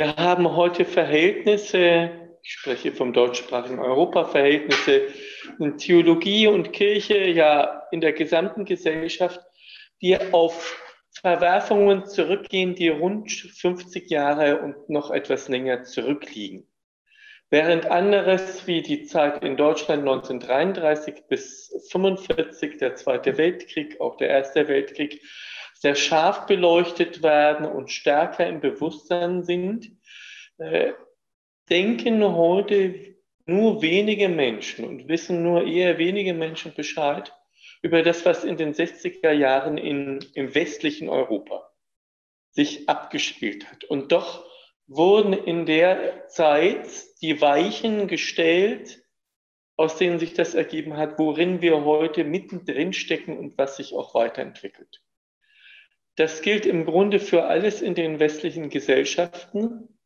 Wir haben heute Verhältnisse, ich spreche vom deutschsprachigen Europa, Verhältnisse in Theologie und Kirche, ja in der gesamten Gesellschaft, die auf Verwerfungen zurückgehen, die rund 50 Jahre und noch etwas länger zurückliegen. Während anderes wie die Zeit in Deutschland 1933 bis 1945, der Zweite Weltkrieg, auch der Erste Weltkrieg, sehr scharf beleuchtet werden und stärker im Bewusstsein sind, äh, denken heute nur wenige Menschen und wissen nur eher wenige Menschen Bescheid über das, was in den 60er Jahren in, im westlichen Europa sich abgespielt hat. Und doch wurden in der Zeit die Weichen gestellt, aus denen sich das ergeben hat, worin wir heute mittendrin stecken und was sich auch weiterentwickelt. Das gilt im Grunde für alles in den westlichen Gesellschaften.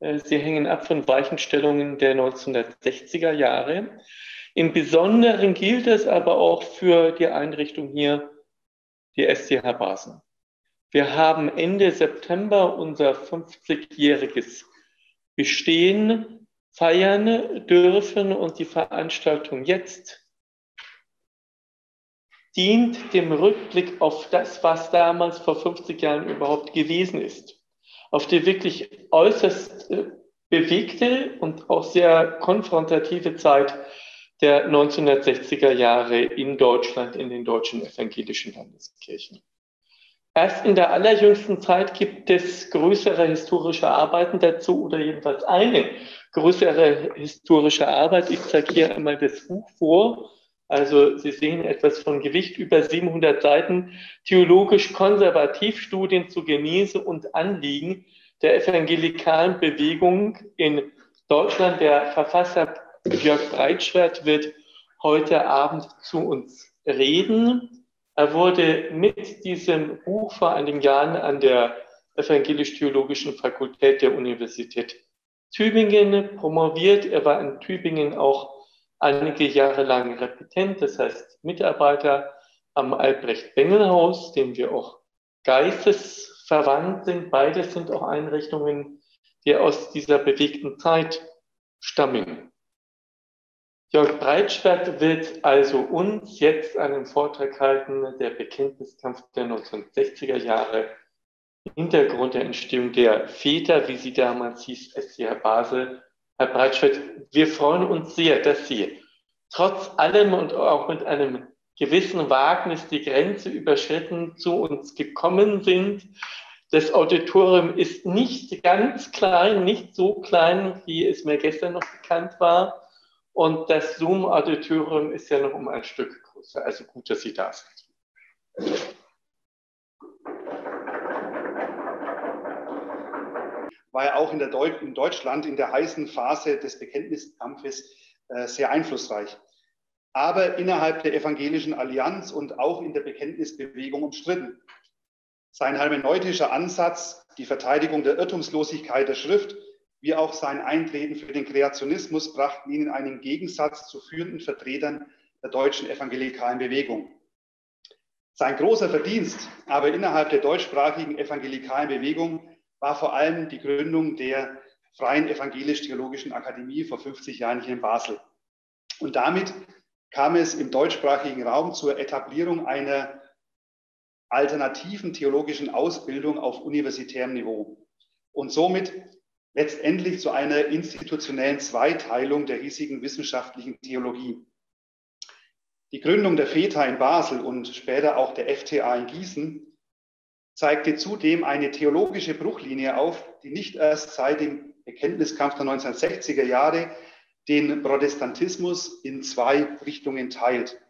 Äh, sie hängen ab von Weichenstellungen der 1960er Jahre. Im Besonderen gilt es aber auch für die Einrichtung hier, die SCH Basen. Wir haben Ende September unser 50-jähriges Bestehen feiern dürfen und die Veranstaltung jetzt dient dem Rückblick auf das, was damals vor 50 Jahren überhaupt gewesen ist. Auf die wirklich äußerst äh, bewegte und auch sehr konfrontative Zeit der 1960er Jahre in Deutschland, in den deutschen evangelischen Landeskirchen. Erst in der allerjüngsten Zeit gibt es größere historische Arbeiten dazu oder jedenfalls eine größere historische Arbeit. Ich zeige hier einmal das Buch vor. Also Sie sehen etwas von Gewicht über 700 Seiten, theologisch konservativ Studien zu Genese und Anliegen der evangelikalen Bewegung in Deutschland. Der Verfasser Jörg Breitschwert wird heute Abend zu uns reden. Er wurde mit diesem Buch vor einigen Jahren an der Evangelisch-Theologischen Fakultät der Universität Tübingen promoviert. Er war in Tübingen auch einige Jahre lang Repetent, das heißt Mitarbeiter am Albrecht-Bengel-Haus, dem wir auch geistesverwandt sind. Beide sind auch Einrichtungen, die aus dieser bewegten Zeit stammen. Jörg Breitschwert wird also uns jetzt einen Vortrag halten, der Bekenntniskampf der 1960er Jahre, Hintergrund der Entstehung der Väter, wie sie damals hieß, SCH Basel. Herr Breitschwert, wir freuen uns sehr, dass Sie trotz allem und auch mit einem gewissen Wagnis die Grenze überschritten zu uns gekommen sind. Das Auditorium ist nicht ganz klein, nicht so klein, wie es mir gestern noch bekannt war. Und das Zoom-Auditorium ist ja noch um ein Stück größer. Also gut, dass Sie da sind. War ja auch in, der Deu in Deutschland in der heißen Phase des Bekenntniskampfes äh, sehr einflussreich. Aber innerhalb der evangelischen Allianz und auch in der Bekenntnisbewegung umstritten. Sein hermeneutischer Ansatz, die Verteidigung der Irrtumslosigkeit der Schrift wie auch sein Eintreten für den Kreationismus brachten ihn in einen Gegensatz zu führenden Vertretern der deutschen evangelikalen Bewegung. Sein großer Verdienst aber innerhalb der deutschsprachigen evangelikalen Bewegung war vor allem die Gründung der Freien Evangelisch-Theologischen Akademie vor 50 Jahren hier in Basel. Und damit kam es im deutschsprachigen Raum zur Etablierung einer alternativen theologischen Ausbildung auf universitärem Niveau. Und somit letztendlich zu einer institutionellen Zweiteilung der hiesigen wissenschaftlichen Theologie. Die Gründung der FETA in Basel und später auch der FTA in Gießen zeigte zudem eine theologische Bruchlinie auf, die nicht erst seit dem Bekenntniskampf der 1960er Jahre den Protestantismus in zwei Richtungen teilt.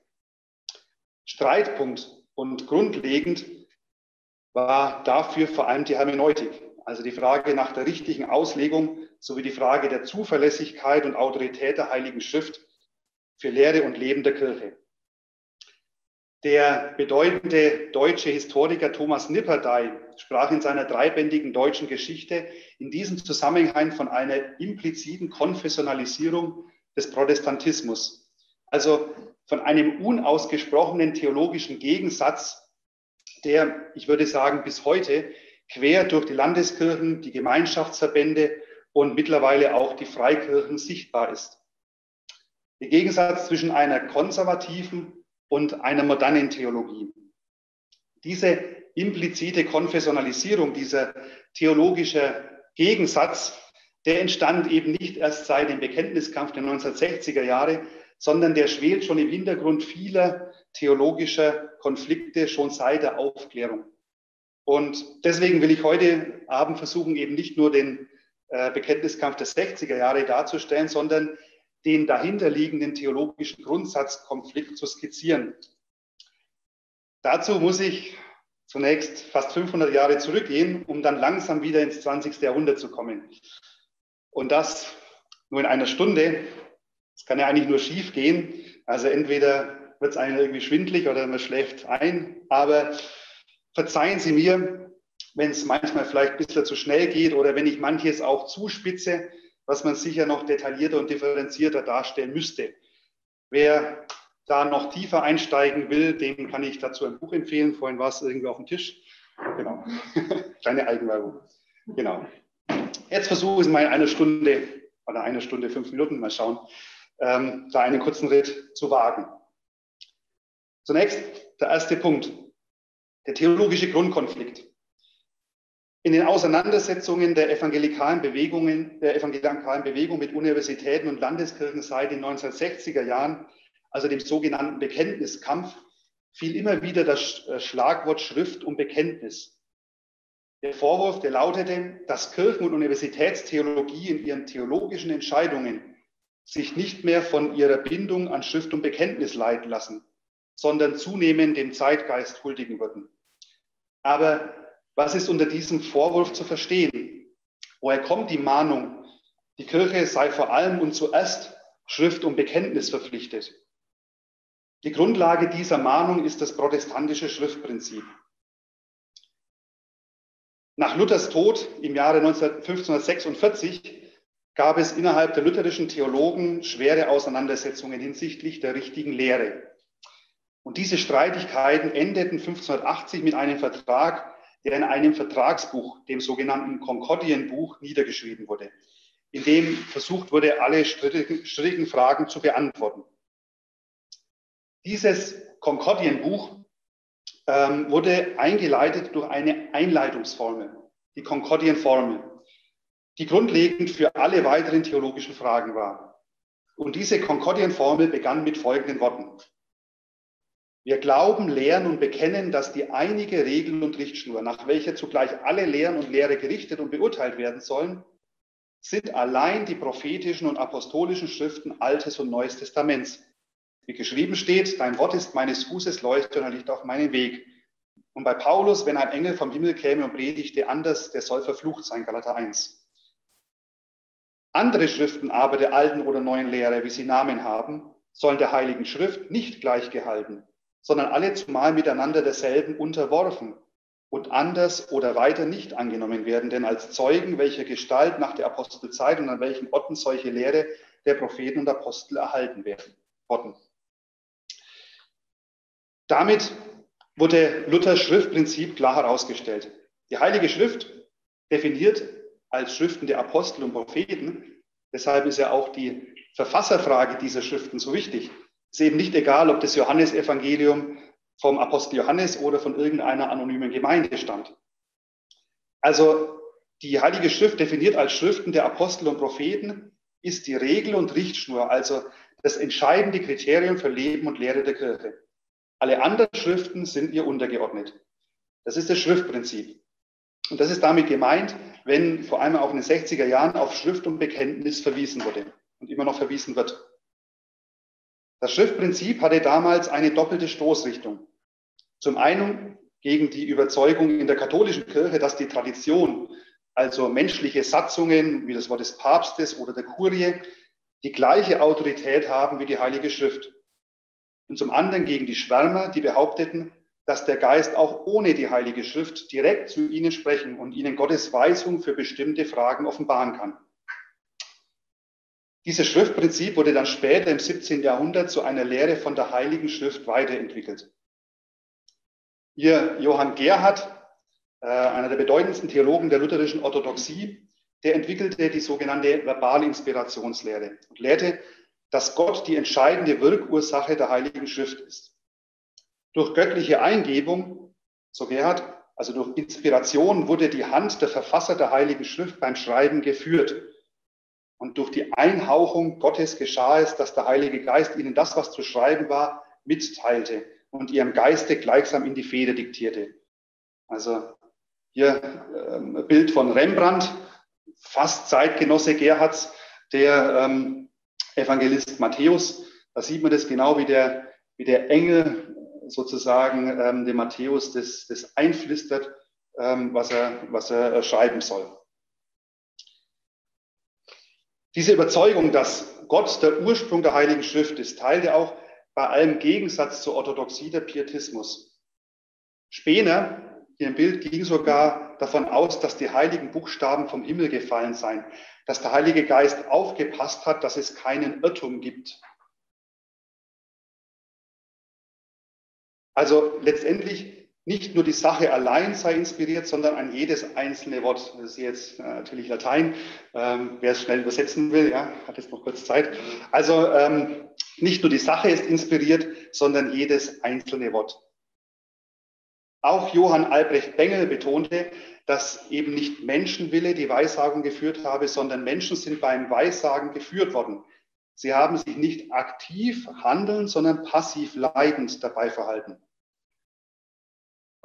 Streitpunkt und grundlegend war dafür vor allem die Hermeneutik also die Frage nach der richtigen Auslegung sowie die Frage der Zuverlässigkeit und Autorität der Heiligen Schrift für Lehre und Leben der Kirche. Der bedeutende deutsche Historiker Thomas Nipperdey sprach in seiner dreibändigen deutschen Geschichte in diesem Zusammenhang von einer impliziten Konfessionalisierung des Protestantismus, also von einem unausgesprochenen theologischen Gegensatz, der, ich würde sagen, bis heute quer durch die Landeskirchen, die Gemeinschaftsverbände und mittlerweile auch die Freikirchen sichtbar ist. Der Gegensatz zwischen einer konservativen und einer modernen Theologie. Diese implizite Konfessionalisierung, dieser theologische Gegensatz, der entstand eben nicht erst seit dem Bekenntniskampf der 1960er Jahre, sondern der schwelt schon im Hintergrund vieler theologischer Konflikte schon seit der Aufklärung. Und deswegen will ich heute Abend versuchen, eben nicht nur den äh, Bekenntniskampf der 60er Jahre darzustellen, sondern den dahinterliegenden theologischen Grundsatzkonflikt zu skizzieren. Dazu muss ich zunächst fast 500 Jahre zurückgehen, um dann langsam wieder ins 20. Jahrhundert zu kommen. Und das nur in einer Stunde. Es kann ja eigentlich nur schief gehen. Also entweder wird es einem irgendwie schwindlig oder man schläft ein. Aber verzeihen Sie mir, wenn es manchmal vielleicht ein bisschen zu schnell geht oder wenn ich manches auch zuspitze, was man sicher noch detaillierter und differenzierter darstellen müsste. Wer da noch tiefer einsteigen will, dem kann ich dazu ein Buch empfehlen. Vorhin war es irgendwie auf dem Tisch. Genau. Kleine Eigenwerbung. Genau. Jetzt versuche ich mal in einer Stunde oder einer Stunde, fünf Minuten, mal schauen, ähm, da einen kurzen Ritt zu wagen. Zunächst der erste Punkt, der theologische Grundkonflikt. In den Auseinandersetzungen der evangelikalen Bewegungen, der evangelikalen Bewegung mit Universitäten und Landeskirchen seit den 1960er Jahren, also dem sogenannten Bekenntniskampf, fiel immer wieder das äh, Schlagwort Schrift und Bekenntnis. Der Vorwurf, der lautete, dass Kirchen- und Universitätstheologie in ihren theologischen Entscheidungen sich nicht mehr von ihrer Bindung an Schrift und Bekenntnis leiten lassen, sondern zunehmend dem Zeitgeist huldigen würden. Aber was ist unter diesem Vorwurf zu verstehen? Woher kommt die Mahnung, die Kirche sei vor allem und zuerst Schrift und Bekenntnis verpflichtet? Die Grundlage dieser Mahnung ist das protestantische Schriftprinzip. Nach Luthers Tod im Jahre 1546 gab es innerhalb der lutherischen Theologen schwere Auseinandersetzungen hinsichtlich der richtigen Lehre. Und diese Streitigkeiten endeten 1580 mit einem Vertrag der in einem Vertragsbuch, dem sogenannten Konkordienbuch, niedergeschrieben wurde, in dem versucht wurde, alle strittigen Fragen zu beantworten. Dieses Konkordienbuch ähm, wurde eingeleitet durch eine Einleitungsformel, die Konkordienformel, die grundlegend für alle weiteren theologischen Fragen war. Und diese Konkordienformel begann mit folgenden Worten. Wir glauben, lehren und bekennen, dass die einige Regel und Richtschnur, nach welcher zugleich alle Lehren und Lehre gerichtet und beurteilt werden sollen, sind allein die prophetischen und apostolischen Schriften Altes und Neues Testaments. Wie geschrieben steht, dein Wort ist meines Fußes Leuchte und er liegt auf meinem Weg. Und bei Paulus, wenn ein Engel vom Himmel käme und predigte anders, der soll verflucht sein, Galater 1. Andere Schriften aber der alten oder neuen Lehre, wie sie Namen haben, sollen der Heiligen Schrift nicht gleichgehalten, sondern alle zumal miteinander derselben unterworfen und anders oder weiter nicht angenommen werden, denn als Zeugen, welcher Gestalt nach der Apostelzeit und an welchen Orten solche Lehre der Propheten und Apostel erhalten werden. Orten. Damit wurde Luthers Schriftprinzip klar herausgestellt. Die Heilige Schrift definiert als Schriften der Apostel und Propheten, deshalb ist ja auch die Verfasserfrage dieser Schriften so wichtig. Ist eben nicht egal, ob das Johannesevangelium vom Apostel Johannes oder von irgendeiner anonymen Gemeinde stammt. Also die Heilige Schrift definiert als Schriften der Apostel und Propheten ist die Regel und Richtschnur, also das entscheidende Kriterium für Leben und Lehre der Kirche. Alle anderen Schriften sind ihr untergeordnet. Das ist das Schriftprinzip. Und das ist damit gemeint, wenn vor allem auch in den 60er Jahren auf Schrift und Bekenntnis verwiesen wurde und immer noch verwiesen wird. Das Schriftprinzip hatte damals eine doppelte Stoßrichtung. Zum einen gegen die Überzeugung in der katholischen Kirche, dass die Tradition, also menschliche Satzungen wie das Wort des Papstes oder der Kurie, die gleiche Autorität haben wie die Heilige Schrift. Und zum anderen gegen die Schwärmer, die behaupteten, dass der Geist auch ohne die Heilige Schrift direkt zu ihnen sprechen und ihnen Gottes Weisung für bestimmte Fragen offenbaren kann. Dieses Schriftprinzip wurde dann später im 17. Jahrhundert zu einer Lehre von der Heiligen Schrift weiterentwickelt. Ihr Johann Gerhard äh, einer der bedeutendsten Theologen der lutherischen Orthodoxie, der entwickelte die sogenannte verbale Inspirationslehre und lehrte, dass Gott die entscheidende Wirkursache der Heiligen Schrift ist. Durch göttliche Eingebung, so Gerhard, also durch Inspiration wurde die Hand der Verfasser der Heiligen Schrift beim Schreiben geführt. Und durch die Einhauchung Gottes geschah es, dass der Heilige Geist ihnen das, was zu schreiben war, mitteilte und ihrem Geiste gleichsam in die Feder diktierte. Also hier äh, Bild von Rembrandt, fast Zeitgenosse Gerhards, der ähm, Evangelist Matthäus. Da sieht man das genau, wie der, wie der Engel sozusagen ähm, dem Matthäus das, das einflüstert, ähm, was, er, was er schreiben soll. Diese Überzeugung, dass Gott der Ursprung der Heiligen Schrift ist, teilte auch bei allem Gegensatz zur Orthodoxie der Pietismus. Spener, hier im Bild, ging sogar davon aus, dass die heiligen Buchstaben vom Himmel gefallen seien, dass der Heilige Geist aufgepasst hat, dass es keinen Irrtum gibt. Also letztendlich nicht nur die Sache allein sei inspiriert, sondern ein jedes einzelne Wort. Das ist jetzt äh, natürlich Latein. Ähm, wer es schnell übersetzen will, ja, hat jetzt noch kurz Zeit. Also ähm, nicht nur die Sache ist inspiriert, sondern jedes einzelne Wort. Auch Johann Albrecht Bengel betonte, dass eben nicht Menschenwille die Weissagung geführt habe, sondern Menschen sind beim Weissagen geführt worden. Sie haben sich nicht aktiv handeln, sondern passiv leidend dabei verhalten.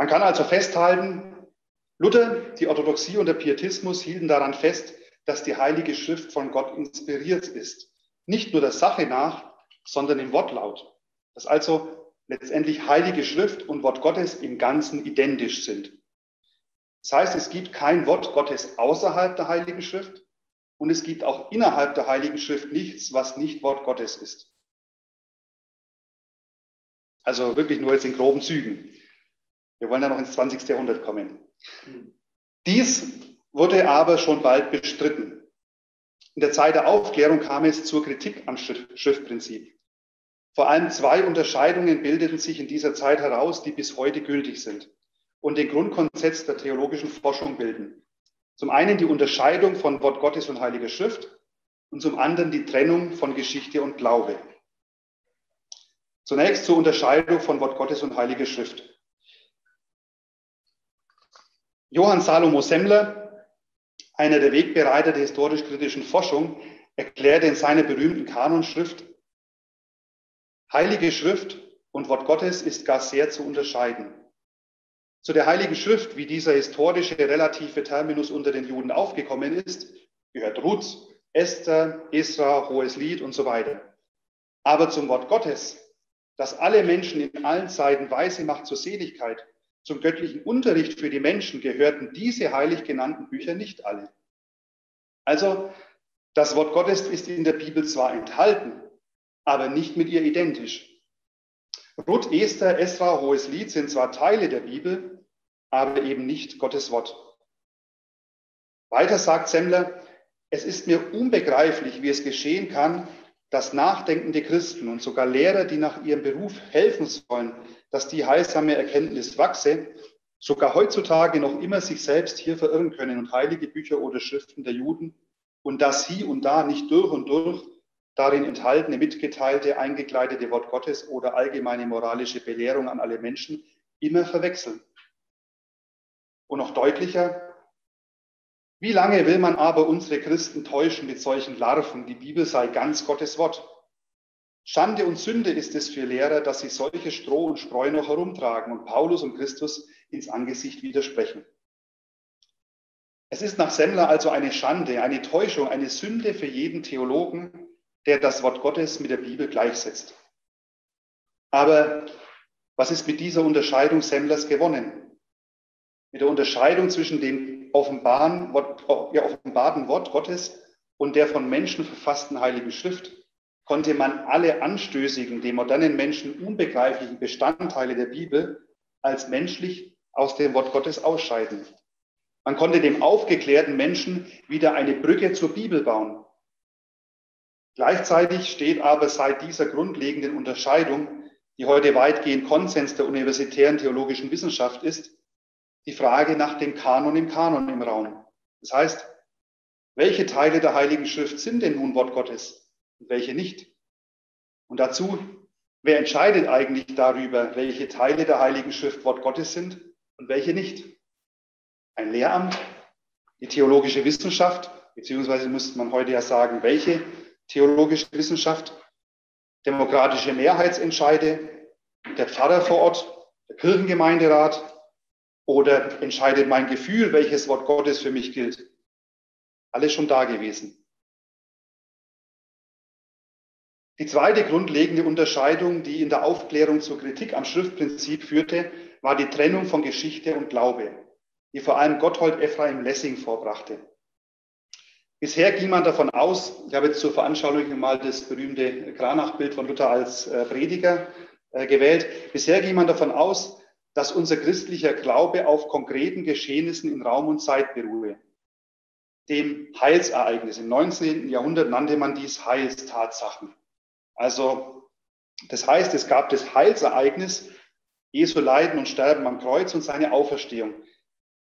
Man kann also festhalten, Luther, die Orthodoxie und der Pietismus hielten daran fest, dass die Heilige Schrift von Gott inspiriert ist. Nicht nur der Sache nach, sondern im Wortlaut. Dass also letztendlich Heilige Schrift und Wort Gottes im Ganzen identisch sind. Das heißt, es gibt kein Wort Gottes außerhalb der Heiligen Schrift und es gibt auch innerhalb der Heiligen Schrift nichts, was nicht Wort Gottes ist. Also wirklich nur jetzt in groben Zügen. Wir wollen ja noch ins 20. Jahrhundert kommen. Dies wurde aber schon bald bestritten. In der Zeit der Aufklärung kam es zur Kritik am Schriftprinzip. Vor allem zwei Unterscheidungen bildeten sich in dieser Zeit heraus, die bis heute gültig sind und den Grundkonzept der theologischen Forschung bilden. Zum einen die Unterscheidung von Wort Gottes und Heiliger Schrift und zum anderen die Trennung von Geschichte und Glaube. Zunächst zur Unterscheidung von Wort Gottes und Heiliger Schrift. Johann Salomo Semmler, einer der Wegbereiter der historisch-kritischen Forschung, erklärte in seiner berühmten Kanonschrift, Heilige Schrift und Wort Gottes ist gar sehr zu unterscheiden. Zu der Heiligen Schrift, wie dieser historische relative Terminus unter den Juden aufgekommen ist, gehört Ruth, Esther, Esra, Hohes Lied und so weiter. Aber zum Wort Gottes, das alle Menschen in allen Zeiten weise macht zur Seligkeit, zum göttlichen Unterricht für die Menschen gehörten diese heilig genannten Bücher nicht alle. Also, das Wort Gottes ist in der Bibel zwar enthalten, aber nicht mit ihr identisch. Ruth, Esther, Esra, Hohes Lied sind zwar Teile der Bibel, aber eben nicht Gottes Wort. Weiter sagt Semmler, es ist mir unbegreiflich, wie es geschehen kann, dass nachdenkende Christen und sogar Lehrer, die nach ihrem Beruf helfen sollen, dass die heilsame Erkenntnis wachse, sogar heutzutage noch immer sich selbst hier verirren können und heilige Bücher oder Schriften der Juden und das hier und da nicht durch und durch darin enthaltene, mitgeteilte, eingekleidete Wort Gottes oder allgemeine moralische Belehrung an alle Menschen immer verwechseln. Und noch deutlicher, wie lange will man aber unsere Christen täuschen mit solchen Larven, die Bibel sei ganz Gottes Wort? Schande und Sünde ist es für Lehrer, dass sie solche Stroh und Spreu noch herumtragen und Paulus und Christus ins Angesicht widersprechen. Es ist nach Semmler also eine Schande, eine Täuschung, eine Sünde für jeden Theologen, der das Wort Gottes mit der Bibel gleichsetzt. Aber was ist mit dieser Unterscheidung Semmlers gewonnen? Mit der Unterscheidung zwischen dem offenbaren, ja, offenbarten Wort Gottes und der von Menschen verfassten Heiligen Schrift konnte man alle anstößigen, dem modernen Menschen unbegreiflichen Bestandteile der Bibel als menschlich aus dem Wort Gottes ausscheiden. Man konnte dem aufgeklärten Menschen wieder eine Brücke zur Bibel bauen. Gleichzeitig steht aber seit dieser grundlegenden Unterscheidung, die heute weitgehend Konsens der universitären theologischen Wissenschaft ist, die Frage nach dem Kanon im Kanon im Raum. Das heißt, welche Teile der Heiligen Schrift sind denn nun Wort Gottes und welche nicht? Und dazu, wer entscheidet eigentlich darüber, welche Teile der Heiligen Schrift Wort Gottes sind und welche nicht? Ein Lehramt, die theologische Wissenschaft, beziehungsweise müsste man heute ja sagen, welche theologische Wissenschaft, demokratische Mehrheitsentscheide, der Pfarrer vor Ort, der Kirchengemeinderat oder entscheidet mein Gefühl, welches Wort Gottes für mich gilt? Alles schon da gewesen. Die zweite grundlegende Unterscheidung, die in der Aufklärung zur Kritik am Schriftprinzip führte, war die Trennung von Geschichte und Glaube, die vor allem Gotthold Ephraim Lessing vorbrachte. Bisher ging man davon aus, ich habe jetzt zur Veranschaulichung mal das berühmte Kranachbild von Luther als äh, Prediger äh, gewählt. Bisher ging man davon aus, dass unser christlicher Glaube auf konkreten Geschehnissen in Raum und Zeit beruhe. Dem Heilsereignis. Im 19. Jahrhundert nannte man dies Heilstatsachen. Also, das heißt, es gab das Heilsereignis, Jesu Leiden und Sterben am Kreuz und seine Auferstehung,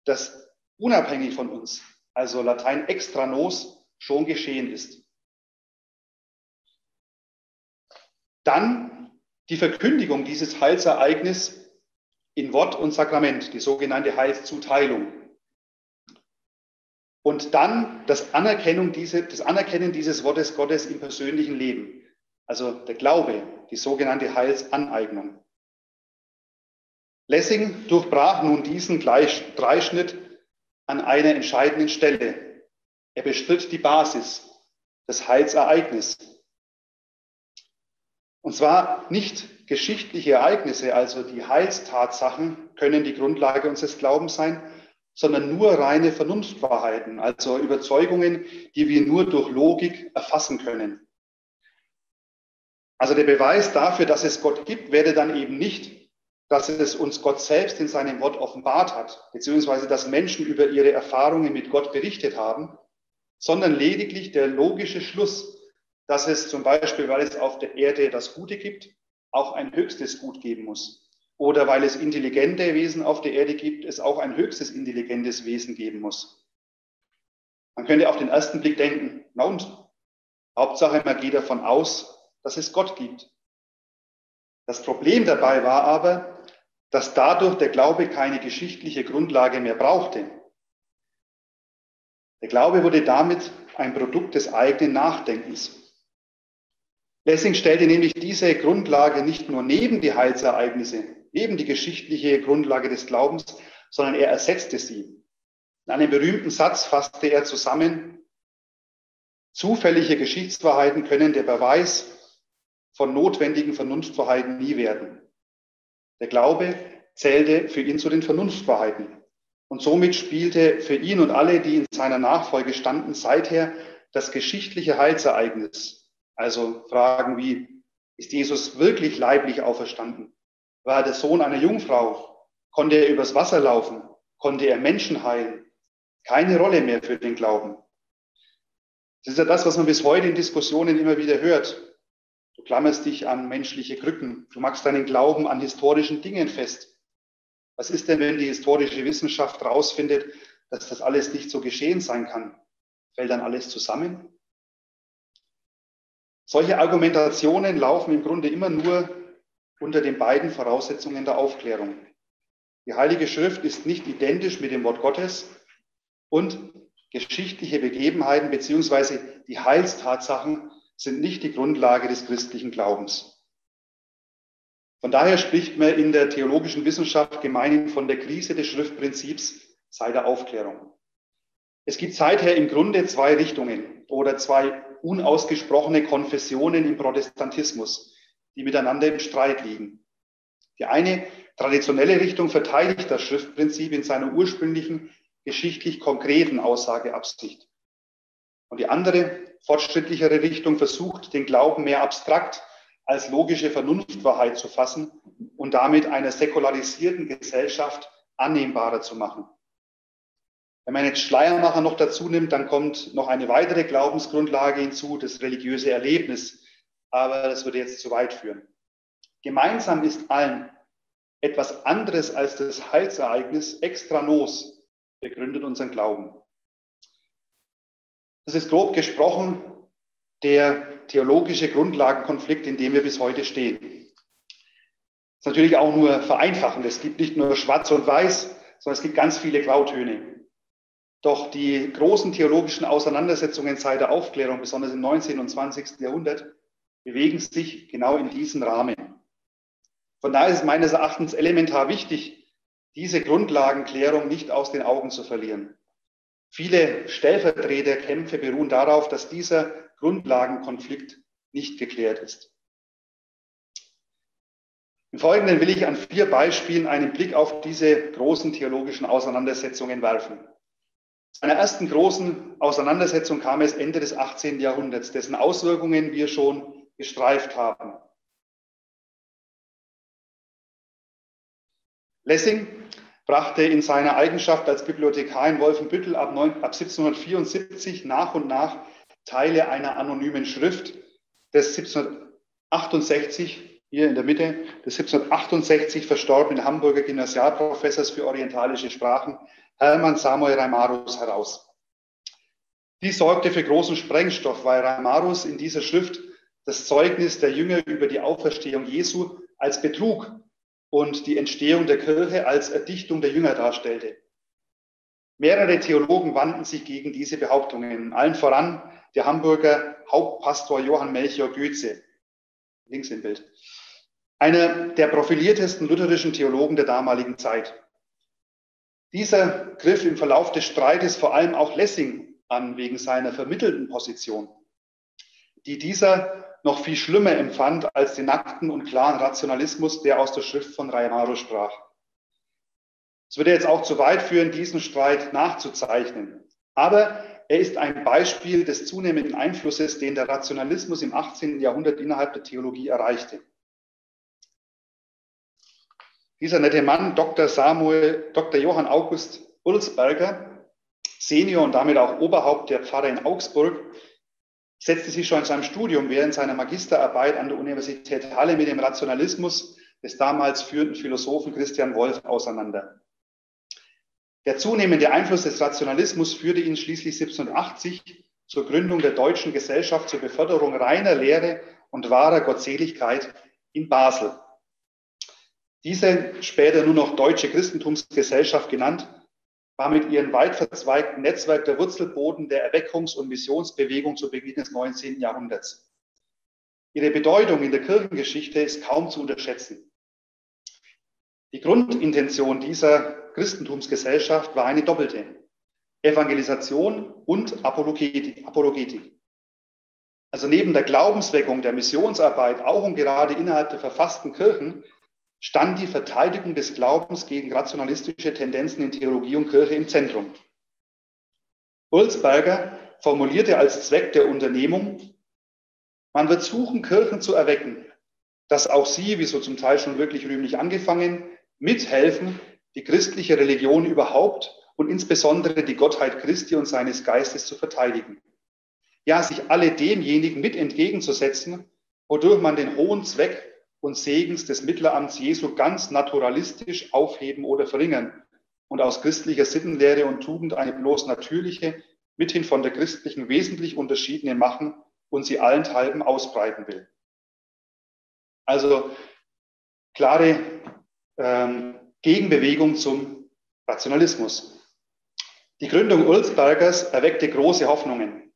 das unabhängig von uns, also Latein extra nos, schon geschehen ist. Dann die Verkündigung dieses Heilsereignisses in Wort und Sakrament, die sogenannte Heilszuteilung. Und dann das, Anerkennung diese, das Anerkennen dieses Wortes Gottes im persönlichen Leben. Also der Glaube, die sogenannte Heilsaneignung. Lessing durchbrach nun diesen Dreischnitt an einer entscheidenden Stelle. Er bestritt die Basis, das Heilsereignis. Und zwar nicht geschichtliche Ereignisse, also die Heilstatsachen, können die Grundlage unseres Glaubens sein, sondern nur reine Vernunftwahrheiten, also Überzeugungen, die wir nur durch Logik erfassen können. Also der Beweis dafür, dass es Gott gibt, werde dann eben nicht, dass es uns Gott selbst in seinem Wort offenbart hat, beziehungsweise dass Menschen über ihre Erfahrungen mit Gott berichtet haben, sondern lediglich der logische Schluss, dass es zum Beispiel, weil es auf der Erde das Gute gibt, auch ein höchstes Gut geben muss. Oder weil es intelligente Wesen auf der Erde gibt, es auch ein höchstes intelligentes Wesen geben muss. Man könnte auf den ersten Blick denken, na und? Hauptsache, man geht davon aus, dass es Gott gibt. Das Problem dabei war aber, dass dadurch der Glaube keine geschichtliche Grundlage mehr brauchte. Der Glaube wurde damit ein Produkt des eigenen Nachdenkens. Lessing stellte nämlich diese Grundlage nicht nur neben die Heilsereignisse, neben die geschichtliche Grundlage des Glaubens, sondern er ersetzte sie. In einem berühmten Satz fasste er zusammen, zufällige Geschichtswahrheiten können der Beweis von notwendigen Vernunftwahrheiten nie werden. Der Glaube zählte für ihn zu den Vernunftwahrheiten. Und somit spielte für ihn und alle, die in seiner Nachfolge standen, seither das geschichtliche Heilsereignis. Also Fragen wie, ist Jesus wirklich leiblich auferstanden? War er der Sohn einer Jungfrau? Konnte er übers Wasser laufen? Konnte er Menschen heilen? Keine Rolle mehr für den Glauben. Das ist ja das, was man bis heute in Diskussionen immer wieder hört. Du klammerst dich an menschliche Krücken. Du machst deinen Glauben an historischen Dingen fest. Was ist denn, wenn die historische Wissenschaft herausfindet, dass das alles nicht so geschehen sein kann? Fällt dann alles zusammen? Solche Argumentationen laufen im Grunde immer nur unter den beiden Voraussetzungen der Aufklärung. Die Heilige Schrift ist nicht identisch mit dem Wort Gottes und geschichtliche Begebenheiten beziehungsweise die Heilstatsachen sind nicht die Grundlage des christlichen Glaubens. Von daher spricht man in der theologischen Wissenschaft gemeinhin von der Krise des Schriftprinzips seit der Aufklärung. Es gibt seither im Grunde zwei Richtungen oder zwei unausgesprochene Konfessionen im Protestantismus, die miteinander im Streit liegen. Die eine traditionelle Richtung verteidigt das Schriftprinzip in seiner ursprünglichen geschichtlich konkreten Aussageabsicht. Und die andere fortschrittlichere Richtung versucht, den Glauben mehr abstrakt als logische Vernunftwahrheit zu fassen und damit einer säkularisierten Gesellschaft annehmbarer zu machen. Wenn man jetzt Schleiermacher noch dazu nimmt, dann kommt noch eine weitere Glaubensgrundlage hinzu, das religiöse Erlebnis. Aber das würde jetzt zu weit führen. Gemeinsam ist allen, etwas anderes als das Heilsereignis extra nos begründet unseren Glauben. Das ist grob gesprochen der theologische Grundlagenkonflikt, in dem wir bis heute stehen. Das ist natürlich auch nur vereinfachend. Es gibt nicht nur Schwarz und Weiß, sondern es gibt ganz viele Grautöne. Doch die großen theologischen Auseinandersetzungen seit der Aufklärung, besonders im 19. und 20. Jahrhundert, bewegen sich genau in diesem Rahmen. Von daher ist es meines Erachtens elementar wichtig, diese Grundlagenklärung nicht aus den Augen zu verlieren. Viele Stellvertreterkämpfe beruhen darauf, dass dieser Grundlagenkonflikt nicht geklärt ist. Im Folgenden will ich an vier Beispielen einen Blick auf diese großen theologischen Auseinandersetzungen werfen. Zu einer ersten großen Auseinandersetzung kam es Ende des 18. Jahrhunderts, dessen Auswirkungen wir schon gestreift haben. Lessing brachte in seiner Eigenschaft als Bibliothekar in Wolfenbüttel ab, 1774 nach und nach Teile einer anonymen Schrift des 1768, hier in der Mitte, des 1768 verstorbenen Hamburger Gymnasialprofessors für orientalische Sprachen, Hermann Samuel Reimarus, heraus. Dies sorgte für großen Sprengstoff, weil Reimarus in dieser Schrift das Zeugnis der Jünger über die Auferstehung Jesu als Betrug und die Entstehung der Kirche als Erdichtung der Jünger darstellte. Mehrere Theologen wandten sich gegen diese Behauptungen, allen voran der Hamburger Hauptpastor Johann Melchior Goetze, links im Bild, einer der profiliertesten lutherischen Theologen der damaligen Zeit. Dieser griff im Verlauf des Streites vor allem auch Lessing an wegen seiner vermittelten Position, die dieser noch viel schlimmer empfand als den nackten und klaren Rationalismus, der aus der Schrift von Reimarus sprach. Es würde jetzt auch zu weit führen, diesen Streit nachzuzeichnen. Aber er ist ein Beispiel des zunehmenden Einflusses, den der Rationalismus im 18. Jahrhundert innerhalb der Theologie erreichte. Dieser nette Mann, Dr. Samuel, Dr. Johann August Ulsberger, Senior und damit auch Oberhaupt der Pfarrer in Augsburg, setzte sich schon in seinem Studium während seiner Magisterarbeit an der Universität Halle mit dem Rationalismus des damals führenden Philosophen Christian Wolff auseinander. Der zunehmende Einfluss des Rationalismus führte ihn schließlich 1780 zur Gründung der Deutschen Gesellschaft zur Beförderung reiner Lehre und wahrer Gottseligkeit in Basel. Diese, später nur noch Deutsche Christentumsgesellschaft genannt, war mit ihrem weit verzweigten Netzwerk der Wurzelboden der Erweckungs- und Missionsbewegung zu Beginn des 19. Jahrhunderts. Ihre Bedeutung in der Kirchengeschichte ist kaum zu unterschätzen. Die Grundintention dieser Christentumsgesellschaft war eine doppelte. Evangelisation und Apologetik. Also neben der Glaubensweckung, der Missionsarbeit, auch und gerade innerhalb der verfassten Kirchen, stand die Verteidigung des Glaubens gegen rationalistische Tendenzen in Theologie und Kirche im Zentrum. Ulsberger formulierte als Zweck der Unternehmung, man wird suchen, Kirchen zu erwecken, dass auch sie, wie so zum Teil schon wirklich rühmlich angefangen, mithelfen, die christliche Religion überhaupt und insbesondere die Gottheit Christi und seines Geistes zu verteidigen. Ja, sich alle demjenigen mit entgegenzusetzen, wodurch man den hohen Zweck und Segens des Mittleramts Jesu ganz naturalistisch aufheben oder verringern und aus christlicher Sittenlehre und Tugend eine bloß natürliche, mithin von der christlichen wesentlich unterschiedene machen und sie allenthalben ausbreiten will. Also klare ähm, Gegenbewegung zum Rationalismus. Die Gründung Ulzbergers erweckte große Hoffnungen.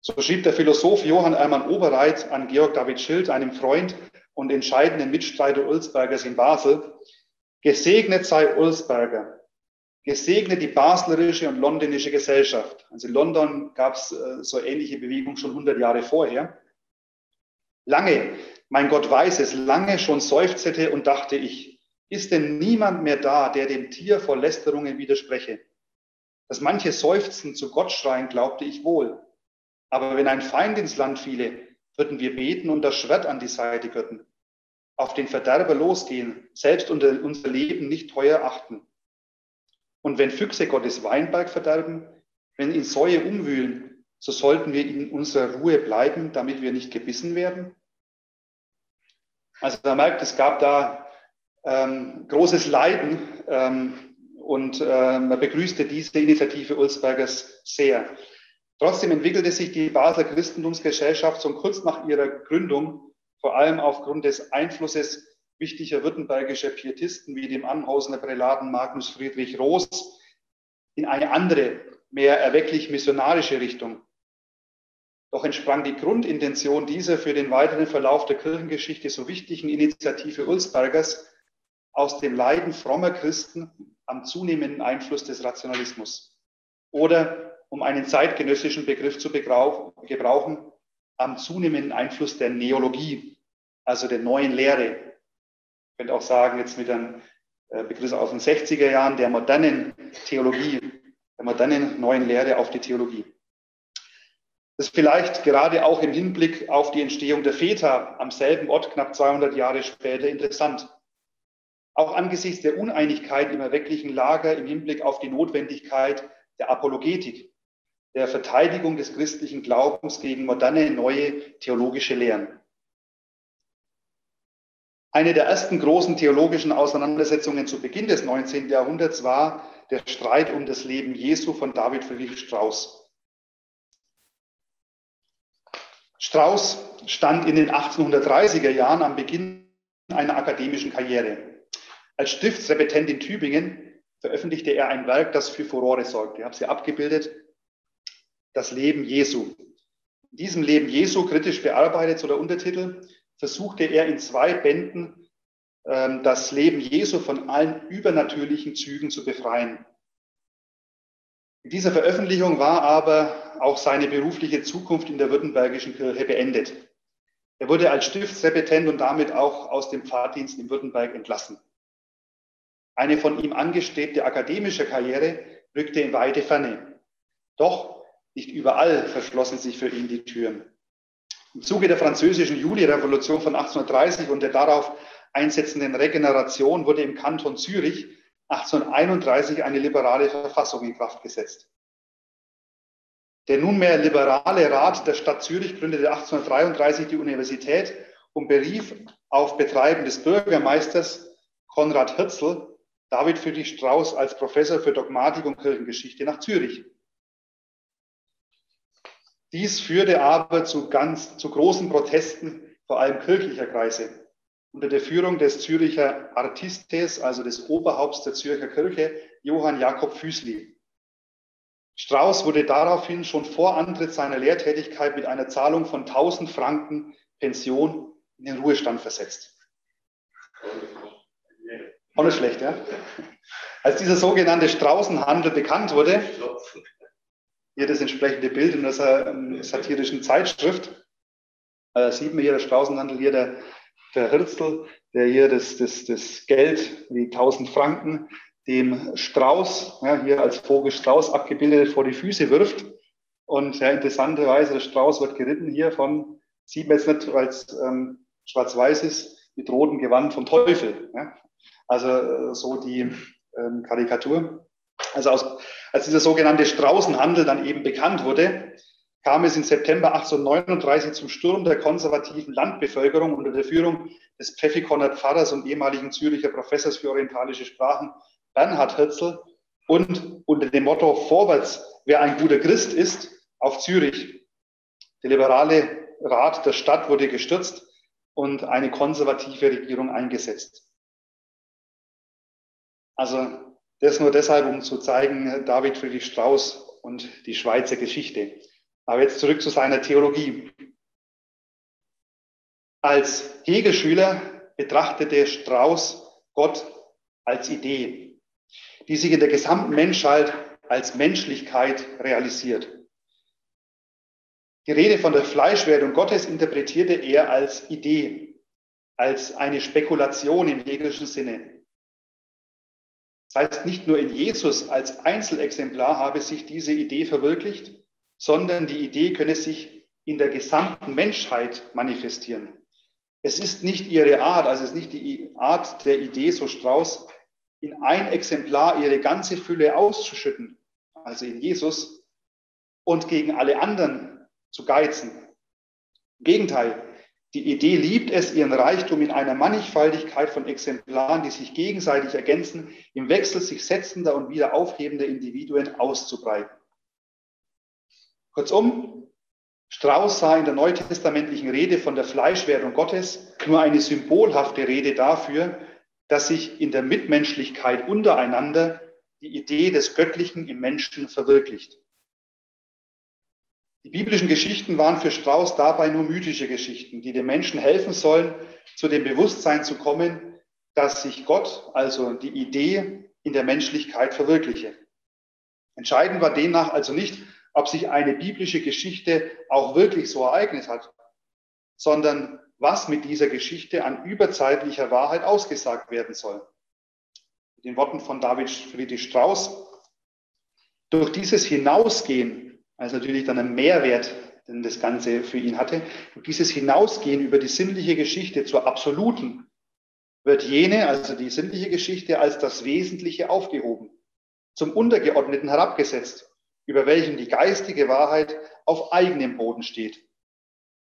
So schrieb der Philosoph Johann Ermann Oberreit an Georg David Schild, einem Freund, und entscheidenden Mitstreiter Ulsbergers in Basel. Gesegnet sei Ulsberger, gesegnet die baslerische und londonische Gesellschaft. Also in London gab es äh, so ähnliche Bewegungen schon 100 Jahre vorher. Lange, mein Gott weiß es, lange schon seufzete und dachte ich, ist denn niemand mehr da, der dem Tier vor Lästerungen widerspreche? Dass manche seufzen zu Gott schreien, glaubte ich wohl. Aber wenn ein Feind ins Land fiele, würden wir beten und das Schwert an die Seite gürten auf den Verderber losgehen, selbst unser Leben nicht teuer achten. Und wenn Füchse Gottes Weinberg verderben, wenn in Säue umwühlen, so sollten wir in unserer Ruhe bleiben, damit wir nicht gebissen werden. Also man merkt, es gab da ähm, großes Leiden ähm, und äh, man begrüßte diese Initiative Ulsbergers sehr. Trotzdem entwickelte sich die Basler Christentumsgesellschaft schon kurz nach ihrer Gründung, vor allem aufgrund des Einflusses wichtiger württembergischer Pietisten wie dem Anhausener Prälaten Magnus Friedrich Roos, in eine andere, mehr erwecklich missionarische Richtung. Doch entsprang die Grundintention dieser für den weiteren Verlauf der Kirchengeschichte so wichtigen Initiative Ulsbergers aus dem Leiden frommer Christen am zunehmenden Einfluss des Rationalismus. Oder, um einen zeitgenössischen Begriff zu gebrauchen, am zunehmenden Einfluss der Neologie, also der neuen Lehre. Ich könnte auch sagen, jetzt mit einem äh, Begriff aus den 60er Jahren, der modernen Theologie, der modernen neuen Lehre auf die Theologie. Das ist vielleicht gerade auch im Hinblick auf die Entstehung der Väter am selben Ort knapp 200 Jahre später interessant. Auch angesichts der Uneinigkeit im erwecklichen Lager im Hinblick auf die Notwendigkeit der Apologetik, der Verteidigung des christlichen Glaubens gegen moderne, neue theologische Lehren. Eine der ersten großen theologischen Auseinandersetzungen zu Beginn des 19. Jahrhunderts war der Streit um das Leben Jesu von David Friedrich Strauss. Strauß stand in den 1830er Jahren am Beginn einer akademischen Karriere. Als Stiftsrepetent in Tübingen veröffentlichte er ein Werk, das für Furore sorgte. Ich habe sie abgebildet. Das Leben Jesu. In diesem Leben Jesu, kritisch bearbeitet, so der Untertitel, versuchte er in zwei Bänden ähm, das Leben Jesu von allen übernatürlichen Zügen zu befreien. Mit dieser Veröffentlichung war aber auch seine berufliche Zukunft in der Württembergischen Kirche beendet. Er wurde als Stiftsrepetent und damit auch aus dem Pfarrdienst in Württemberg entlassen. Eine von ihm angestrebte akademische Karriere rückte in weite Ferne. Doch nicht überall verschlossen sich für ihn die Türen. Im Zuge der französischen Juli-Revolution von 1830 und der darauf einsetzenden Regeneration wurde im Kanton Zürich 1831 eine liberale Verfassung in Kraft gesetzt. Der nunmehr liberale Rat der Stadt Zürich gründete 1833 die Universität und berief auf Betreiben des Bürgermeisters Konrad Hirzel David Friedrich Strauß als Professor für Dogmatik und Kirchengeschichte nach Zürich. Dies führte aber zu ganz, zu großen Protesten, vor allem kirchlicher Kreise. Unter der Führung des Züricher Artistes, also des Oberhaupts der Zürcher Kirche, Johann Jakob Füßli. Strauß wurde daraufhin schon vor Antritt seiner Lehrtätigkeit mit einer Zahlung von 1000 Franken Pension in den Ruhestand versetzt. Auch nicht schlecht, ja? Als dieser sogenannte Straußenhandel bekannt wurde, hier das entsprechende Bild in ähm, satirischen Zeitschrift, äh, sieht man hier der Straußenhandel, hier der, der Hirzel, der hier das, das, das Geld, wie 1000 Franken, dem Strauß, ja, hier als Vogel Strauß abgebildet, vor die Füße wirft. Und ja, interessanterweise, der Strauß wird geritten hier von, sieht man jetzt nicht, weil es ähm, schwarz-weiß ist, mit rotem Gewand vom Teufel. Ja. Also äh, so die ähm, Karikatur. Also aus, als dieser sogenannte Straußenhandel dann eben bekannt wurde, kam es im September 1839 zum Sturm der konservativen Landbevölkerung unter der Führung des Pfeffikoner Pfarrers und ehemaligen Züricher Professors für orientalische Sprachen Bernhard Herzl und unter dem Motto Vorwärts, wer ein guter Christ ist, auf Zürich. Der liberale Rat der Stadt wurde gestürzt und eine konservative Regierung eingesetzt. Also das nur deshalb, um zu zeigen, David Friedrich Strauss und die Schweizer Geschichte. Aber jetzt zurück zu seiner Theologie. Als Hegelschüler betrachtete Strauss Gott als Idee die sich in der gesamten Menschheit als Menschlichkeit realisiert. Die Rede von der Fleischwerdung Gottes interpretierte er als Idee, als eine Spekulation im hegelischen Sinne. Das heißt, nicht nur in Jesus als Einzelexemplar habe sich diese Idee verwirklicht, sondern die Idee könne sich in der gesamten Menschheit manifestieren. Es ist nicht ihre Art, also es ist nicht die Art der Idee, so Strauß, in ein Exemplar ihre ganze Fülle auszuschütten, also in Jesus, und gegen alle anderen zu geizen. Im Gegenteil, Die Idee liebt es, ihren Reichtum in einer Mannigfaltigkeit von Exemplaren, die sich gegenseitig ergänzen, im Wechsel sich setzender und wieder aufhebender Individuen auszubreiten. Kurzum, Strauß sah in der neutestamentlichen Rede von der Fleischwerdung Gottes nur eine symbolhafte Rede dafür, dass sich in der Mitmenschlichkeit untereinander die Idee des Göttlichen im Menschen verwirklicht. Die biblischen Geschichten waren für Strauß dabei nur mythische Geschichten, die den Menschen helfen sollen, zu dem Bewusstsein zu kommen, dass sich Gott, also die Idee, in der Menschlichkeit verwirkliche. Entscheidend war demnach also nicht, ob sich eine biblische Geschichte auch wirklich so ereignet hat, sondern was mit dieser Geschichte an überzeitlicher Wahrheit ausgesagt werden soll. Mit den Worten von David Friedrich Strauss, durch dieses Hinausgehen als natürlich dann ein Mehrwert, den das Ganze für ihn hatte. Und dieses Hinausgehen über die sinnliche Geschichte zur absoluten wird jene, also die sinnliche Geschichte, als das Wesentliche aufgehoben, zum Untergeordneten herabgesetzt, über welchen die geistige Wahrheit auf eigenem Boden steht.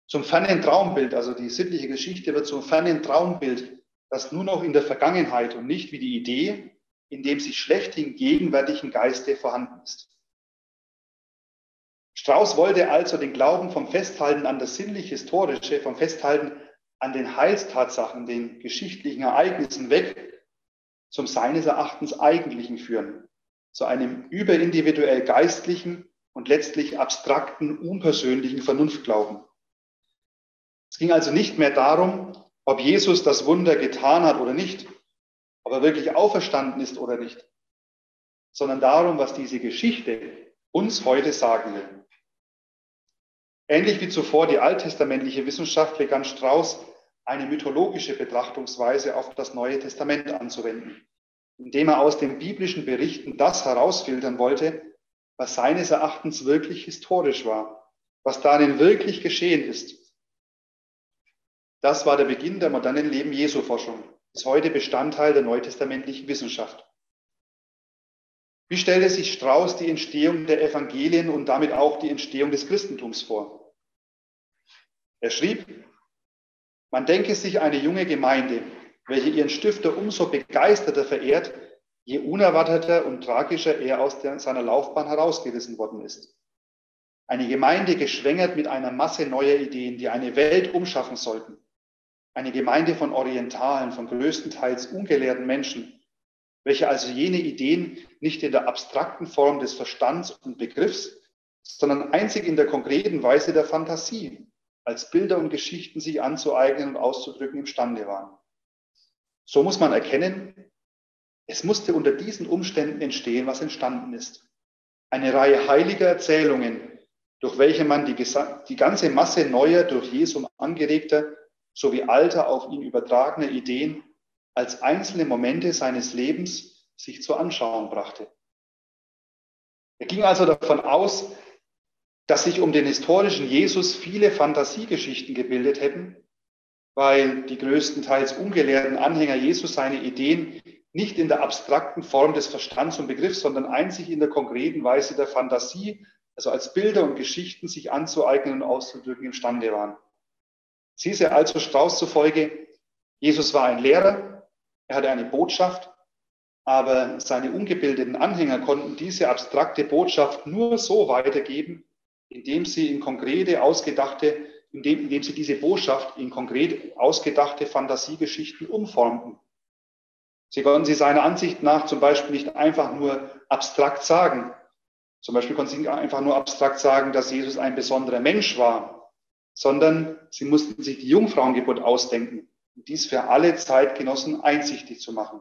Zum fernen Traumbild, also die sinnliche Geschichte wird zum fernen Traumbild, das nur noch in der Vergangenheit und nicht wie die Idee, in dem sich schlechthin gegenwärtigen Geiste vorhanden ist. Strauß wollte also den Glauben vom Festhalten an das sinnlich-historische, vom Festhalten an den Heilstatsachen, den geschichtlichen Ereignissen weg zum seines Erachtens Eigentlichen führen, zu einem überindividuell geistlichen und letztlich abstrakten, unpersönlichen Vernunftglauben. Es ging also nicht mehr darum, ob Jesus das Wunder getan hat oder nicht, ob er wirklich auferstanden ist oder nicht, sondern darum, was diese Geschichte uns heute sagen will. Ähnlich wie zuvor die alttestamentliche Wissenschaft begann Strauß eine mythologische Betrachtungsweise auf das Neue Testament anzuwenden, indem er aus den biblischen Berichten das herausfiltern wollte, was seines Erachtens wirklich historisch war, was darin wirklich geschehen ist. Das war der Beginn der modernen Leben Jesu Forschung, bis heute Bestandteil der neutestamentlichen Wissenschaft. Wie stellte sich Strauß die Entstehung der Evangelien und damit auch die Entstehung des Christentums vor? Er schrieb, man denke sich eine junge Gemeinde, welche ihren Stifter umso begeisterter verehrt, je unerwarteter und tragischer er aus der, seiner Laufbahn herausgerissen worden ist. Eine Gemeinde geschwängert mit einer Masse neuer Ideen, die eine Welt umschaffen sollten. Eine Gemeinde von Orientalen, von größtenteils ungelehrten Menschen, welche also jene Ideen nicht in der abstrakten Form des Verstands und Begriffs, sondern einzig in der konkreten Weise der Fantasie als Bilder und Geschichten sich anzueignen und auszudrücken imstande waren. So muss man erkennen, es musste unter diesen Umständen entstehen, was entstanden ist. Eine Reihe heiliger Erzählungen, durch welche man die, die ganze Masse neuer, durch Jesum angeregter sowie alter auf ihn übertragener Ideen als einzelne Momente seines Lebens sich zur Anschauung brachte. Er ging also davon aus, dass sich um den historischen Jesus viele Fantasiegeschichten gebildet hätten, weil die größtenteils ungelehrten Anhänger Jesus seine Ideen nicht in der abstrakten Form des Verstands und Begriffs, sondern einzig in der konkreten Weise der Fantasie, also als Bilder und Geschichten sich anzueignen und auszudrücken imstande waren. Sie ist also Strauß zufolge, Jesus war ein Lehrer, er hatte eine Botschaft, aber seine ungebildeten Anhänger konnten diese abstrakte Botschaft nur so weitergeben, indem sie in konkrete, ausgedachte, indem, indem sie diese Botschaft in konkret ausgedachte Fantasiegeschichten umformten. Sie konnten sie seiner Ansicht nach zum Beispiel nicht einfach nur abstrakt sagen. Zum Beispiel konnten sie nicht einfach nur abstrakt sagen, dass Jesus ein besonderer Mensch war, sondern sie mussten sich die Jungfrauengeburt ausdenken dies für alle Zeitgenossen einsichtig zu machen.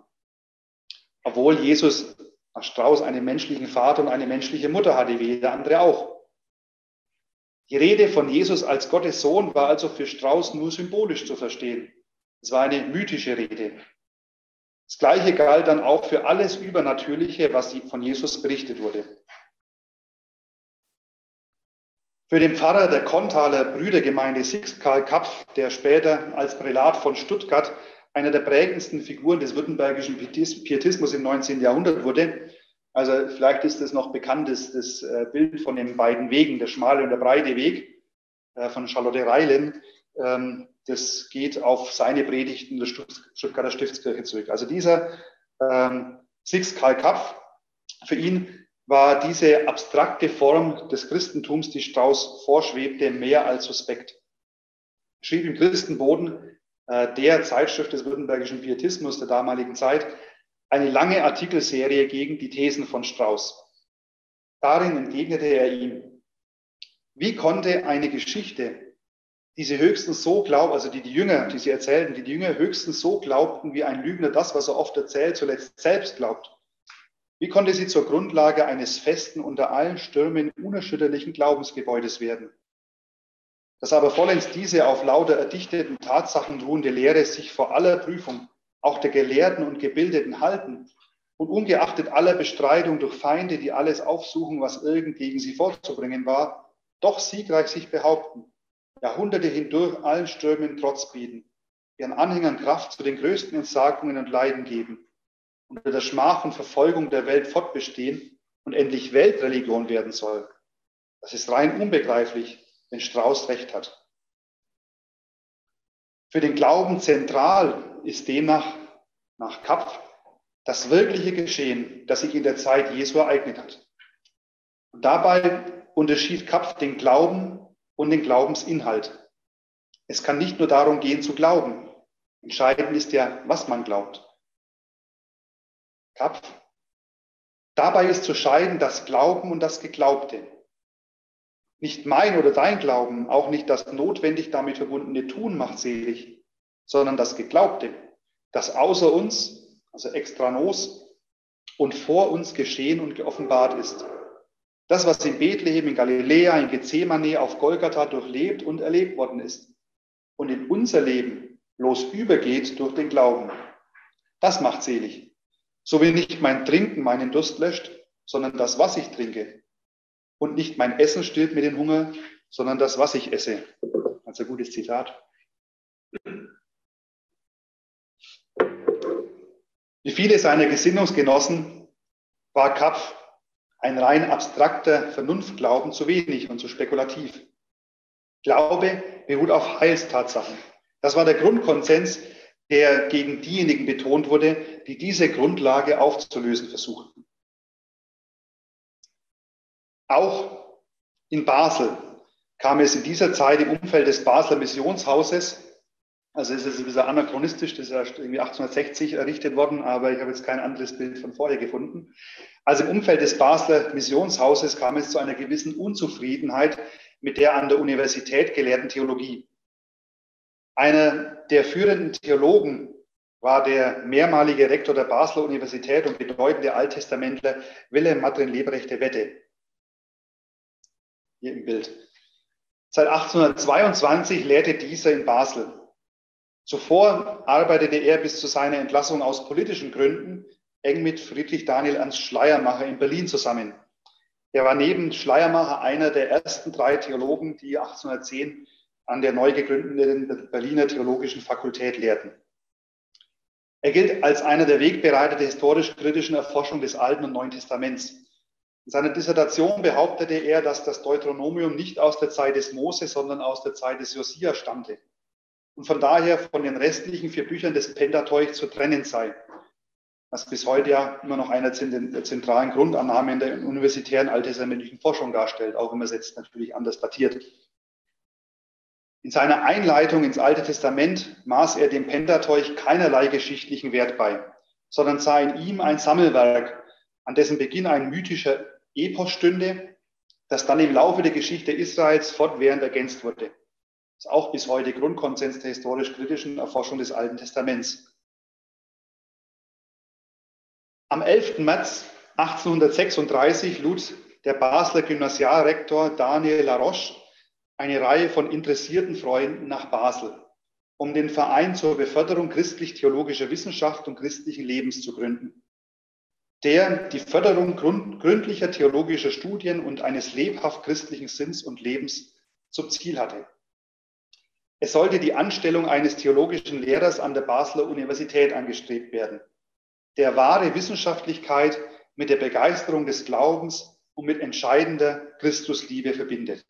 Obwohl Jesus nach Strauß einen menschlichen Vater und eine menschliche Mutter hatte, wie jeder andere auch. Die Rede von Jesus als Gottes Sohn war also für Strauß nur symbolisch zu verstehen. Es war eine mythische Rede. Das Gleiche galt dann auch für alles Übernatürliche, was von Jesus berichtet wurde. Für den Pfarrer der Kontaler Brüdergemeinde Sixt Karl Kapf, der später als Prälat von Stuttgart einer der prägendsten Figuren des württembergischen Pietismus im 19. Jahrhundert wurde. Also vielleicht ist es noch bekannt, das, das äh, Bild von den beiden Wegen, der schmale und der breite Weg äh, von Charlotte Reilen. ähm, das geht auf seine Predigten der Stuttgarter Stiftskirche zurück. Also dieser ähm, Six Karl Kapf, für ihn war diese abstrakte Form des Christentums, die Strauß vorschwebte, mehr als suspekt. Schrieb im Christenboden, äh, der Zeitschrift des württembergischen Pietismus der damaligen Zeit, eine lange Artikelserie gegen die Thesen von Strauß. Darin entgegnete er ihm, wie konnte eine Geschichte, die sie höchstens so glauben, also die die Jünger, die sie erzählten, die die Jünger höchstens so glaubten, wie ein Lügner das, was er oft erzählt, zuletzt selbst glaubt. Wie konnte sie zur Grundlage eines festen, unter allen Stürmen unerschütterlichen Glaubensgebäudes werden? Dass aber vollends diese auf lauter erdichteten Tatsachen ruhende Lehre sich vor aller Prüfung, auch der Gelehrten und Gebildeten halten und ungeachtet aller Bestreitung durch Feinde, die alles aufsuchen, was irgend gegen sie vorzubringen war, doch siegreich sich behaupten, Jahrhunderte hindurch allen Stürmen Trotz bieten, ihren Anhängern Kraft zu den größten Entsagungen und Leiden geben, unter der Schmach und Verfolgung der Welt fortbestehen und endlich Weltreligion werden soll. Das ist rein unbegreiflich, wenn Strauß recht hat. Für den Glauben zentral ist demnach nach Kapf das wirkliche Geschehen, das sich in der Zeit Jesu ereignet hat. Und dabei unterschied Kapf den Glauben und den Glaubensinhalt. Es kann nicht nur darum gehen zu glauben. Entscheidend ist ja, was man glaubt. Kapf. Dabei ist zu scheiden das Glauben und das Geglaubte. Nicht mein oder dein Glauben, auch nicht das notwendig damit verbundene Tun macht selig, sondern das Geglaubte, das außer uns, also extranos, und vor uns geschehen und geoffenbart ist. Das, was in Bethlehem, in Galiläa, in Gethsemane, auf Golgatha durchlebt und erlebt worden ist und in unser Leben bloß übergeht durch den Glauben. Das macht selig so wie nicht mein Trinken meinen Durst löscht, sondern das, was ich trinke. Und nicht mein Essen stillt mir den Hunger, sondern das, was ich esse. Also gutes Zitat. Wie viele seiner Gesinnungsgenossen war Kapf ein rein abstrakter Vernunftglauben zu wenig und zu spekulativ. Glaube beruht auf Heilstatsachen. Das war der Grundkonsens der gegen diejenigen betont wurde, die diese Grundlage aufzulösen versuchten. Auch in Basel kam es in dieser Zeit im Umfeld des Basler Missionshauses, also es ist ein bisschen anachronistisch, das ist irgendwie 1860 errichtet worden, aber ich habe jetzt kein anderes Bild von vorher gefunden. Also im Umfeld des Basler Missionshauses kam es zu einer gewissen Unzufriedenheit mit der an der Universität gelehrten Theologie. Einer der führenden Theologen war der mehrmalige Rektor der Basler Universität und bedeutende Alttestamentler Wilhelm Madrin Lebrecht de Wette. Hier im Bild. Seit 1822 lehrte dieser in Basel. Zuvor arbeitete er bis zu seiner Entlassung aus politischen Gründen eng mit Friedrich Daniel Ernst Schleiermacher in Berlin zusammen. Er war neben Schleiermacher einer der ersten drei Theologen, die 1810 an der neu gegründeten Berliner Theologischen Fakultät lehrten. Er gilt als einer der Wegbereiter der historisch-kritischen Erforschung des Alten und Neuen Testaments. In seiner Dissertation behauptete er, dass das Deuteronomium nicht aus der Zeit des Mose, sondern aus der Zeit des Josia stammte und von daher von den restlichen vier Büchern des Pentateuch zu trennen sei, was bis heute ja immer noch einer der zentralen Grundannahmen der universitären alttestamentlichen Forschung darstellt, auch jetzt natürlich anders datiert. In seiner Einleitung ins Alte Testament maß er dem Pentateuch keinerlei geschichtlichen Wert bei, sondern sah in ihm ein Sammelwerk, an dessen Beginn ein mythischer Epos stünde, das dann im Laufe der Geschichte Israels fortwährend ergänzt wurde. Das ist auch bis heute Grundkonsens der historisch-kritischen Erforschung des Alten Testaments. Am 11. März 1836 lud der Basler Gymnasialrektor Daniel Laroche eine Reihe von interessierten Freunden nach Basel, um den Verein zur Beförderung christlich-theologischer Wissenschaft und christlichen Lebens zu gründen, der die Förderung gründlicher theologischer Studien und eines lebhaft christlichen Sinns und Lebens zum Ziel hatte. Es sollte die Anstellung eines theologischen Lehrers an der Basler Universität angestrebt werden, der wahre Wissenschaftlichkeit mit der Begeisterung des Glaubens und mit entscheidender Christusliebe verbindet.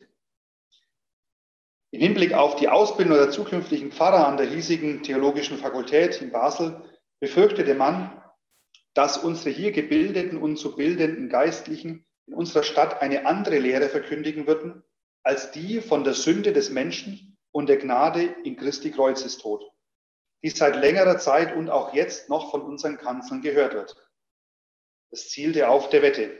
Im Hinblick auf die Ausbildung der zukünftigen Pfarrer an der hiesigen Theologischen Fakultät in Basel befürchtete man, dass unsere hier gebildeten und zu bildenden Geistlichen in unserer Stadt eine andere Lehre verkündigen würden, als die von der Sünde des Menschen und der Gnade in Christi Kreuzestod, die seit längerer Zeit und auch jetzt noch von unseren Kanzeln gehört wird. Das zielte auf der Wette.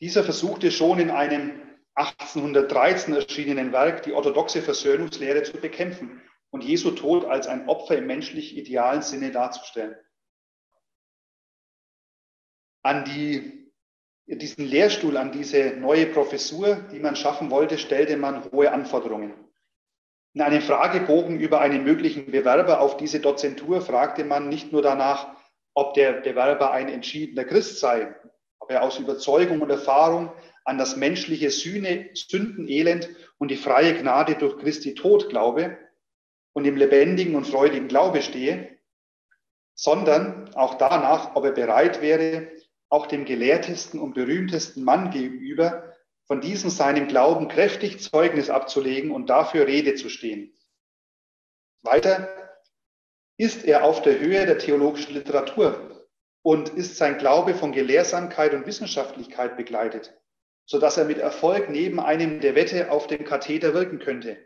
Dieser versuchte schon in einem 1813 erschienenen Werk die orthodoxe Versöhnungslehre zu bekämpfen und Jesu Tod als ein Opfer im menschlich idealen Sinne darzustellen. An die, diesen Lehrstuhl, an diese neue Professur, die man schaffen wollte, stellte man hohe Anforderungen. In einem Fragebogen über einen möglichen Bewerber auf diese Dozentur fragte man nicht nur danach, ob der Bewerber ein entschiedener Christ sei, ob er aus Überzeugung und Erfahrung an das menschliche Sühne, Sündenelend und die freie Gnade durch Christi Tod glaube und im lebendigen und freudigen Glaube stehe, sondern auch danach, ob er bereit wäre, auch dem gelehrtesten und berühmtesten Mann gegenüber von diesem seinem Glauben kräftig Zeugnis abzulegen und dafür Rede zu stehen. Weiter ist er auf der Höhe der theologischen Literatur und ist sein Glaube von Gelehrsamkeit und Wissenschaftlichkeit begleitet sodass er mit Erfolg neben einem der Wette auf dem Katheter wirken könnte.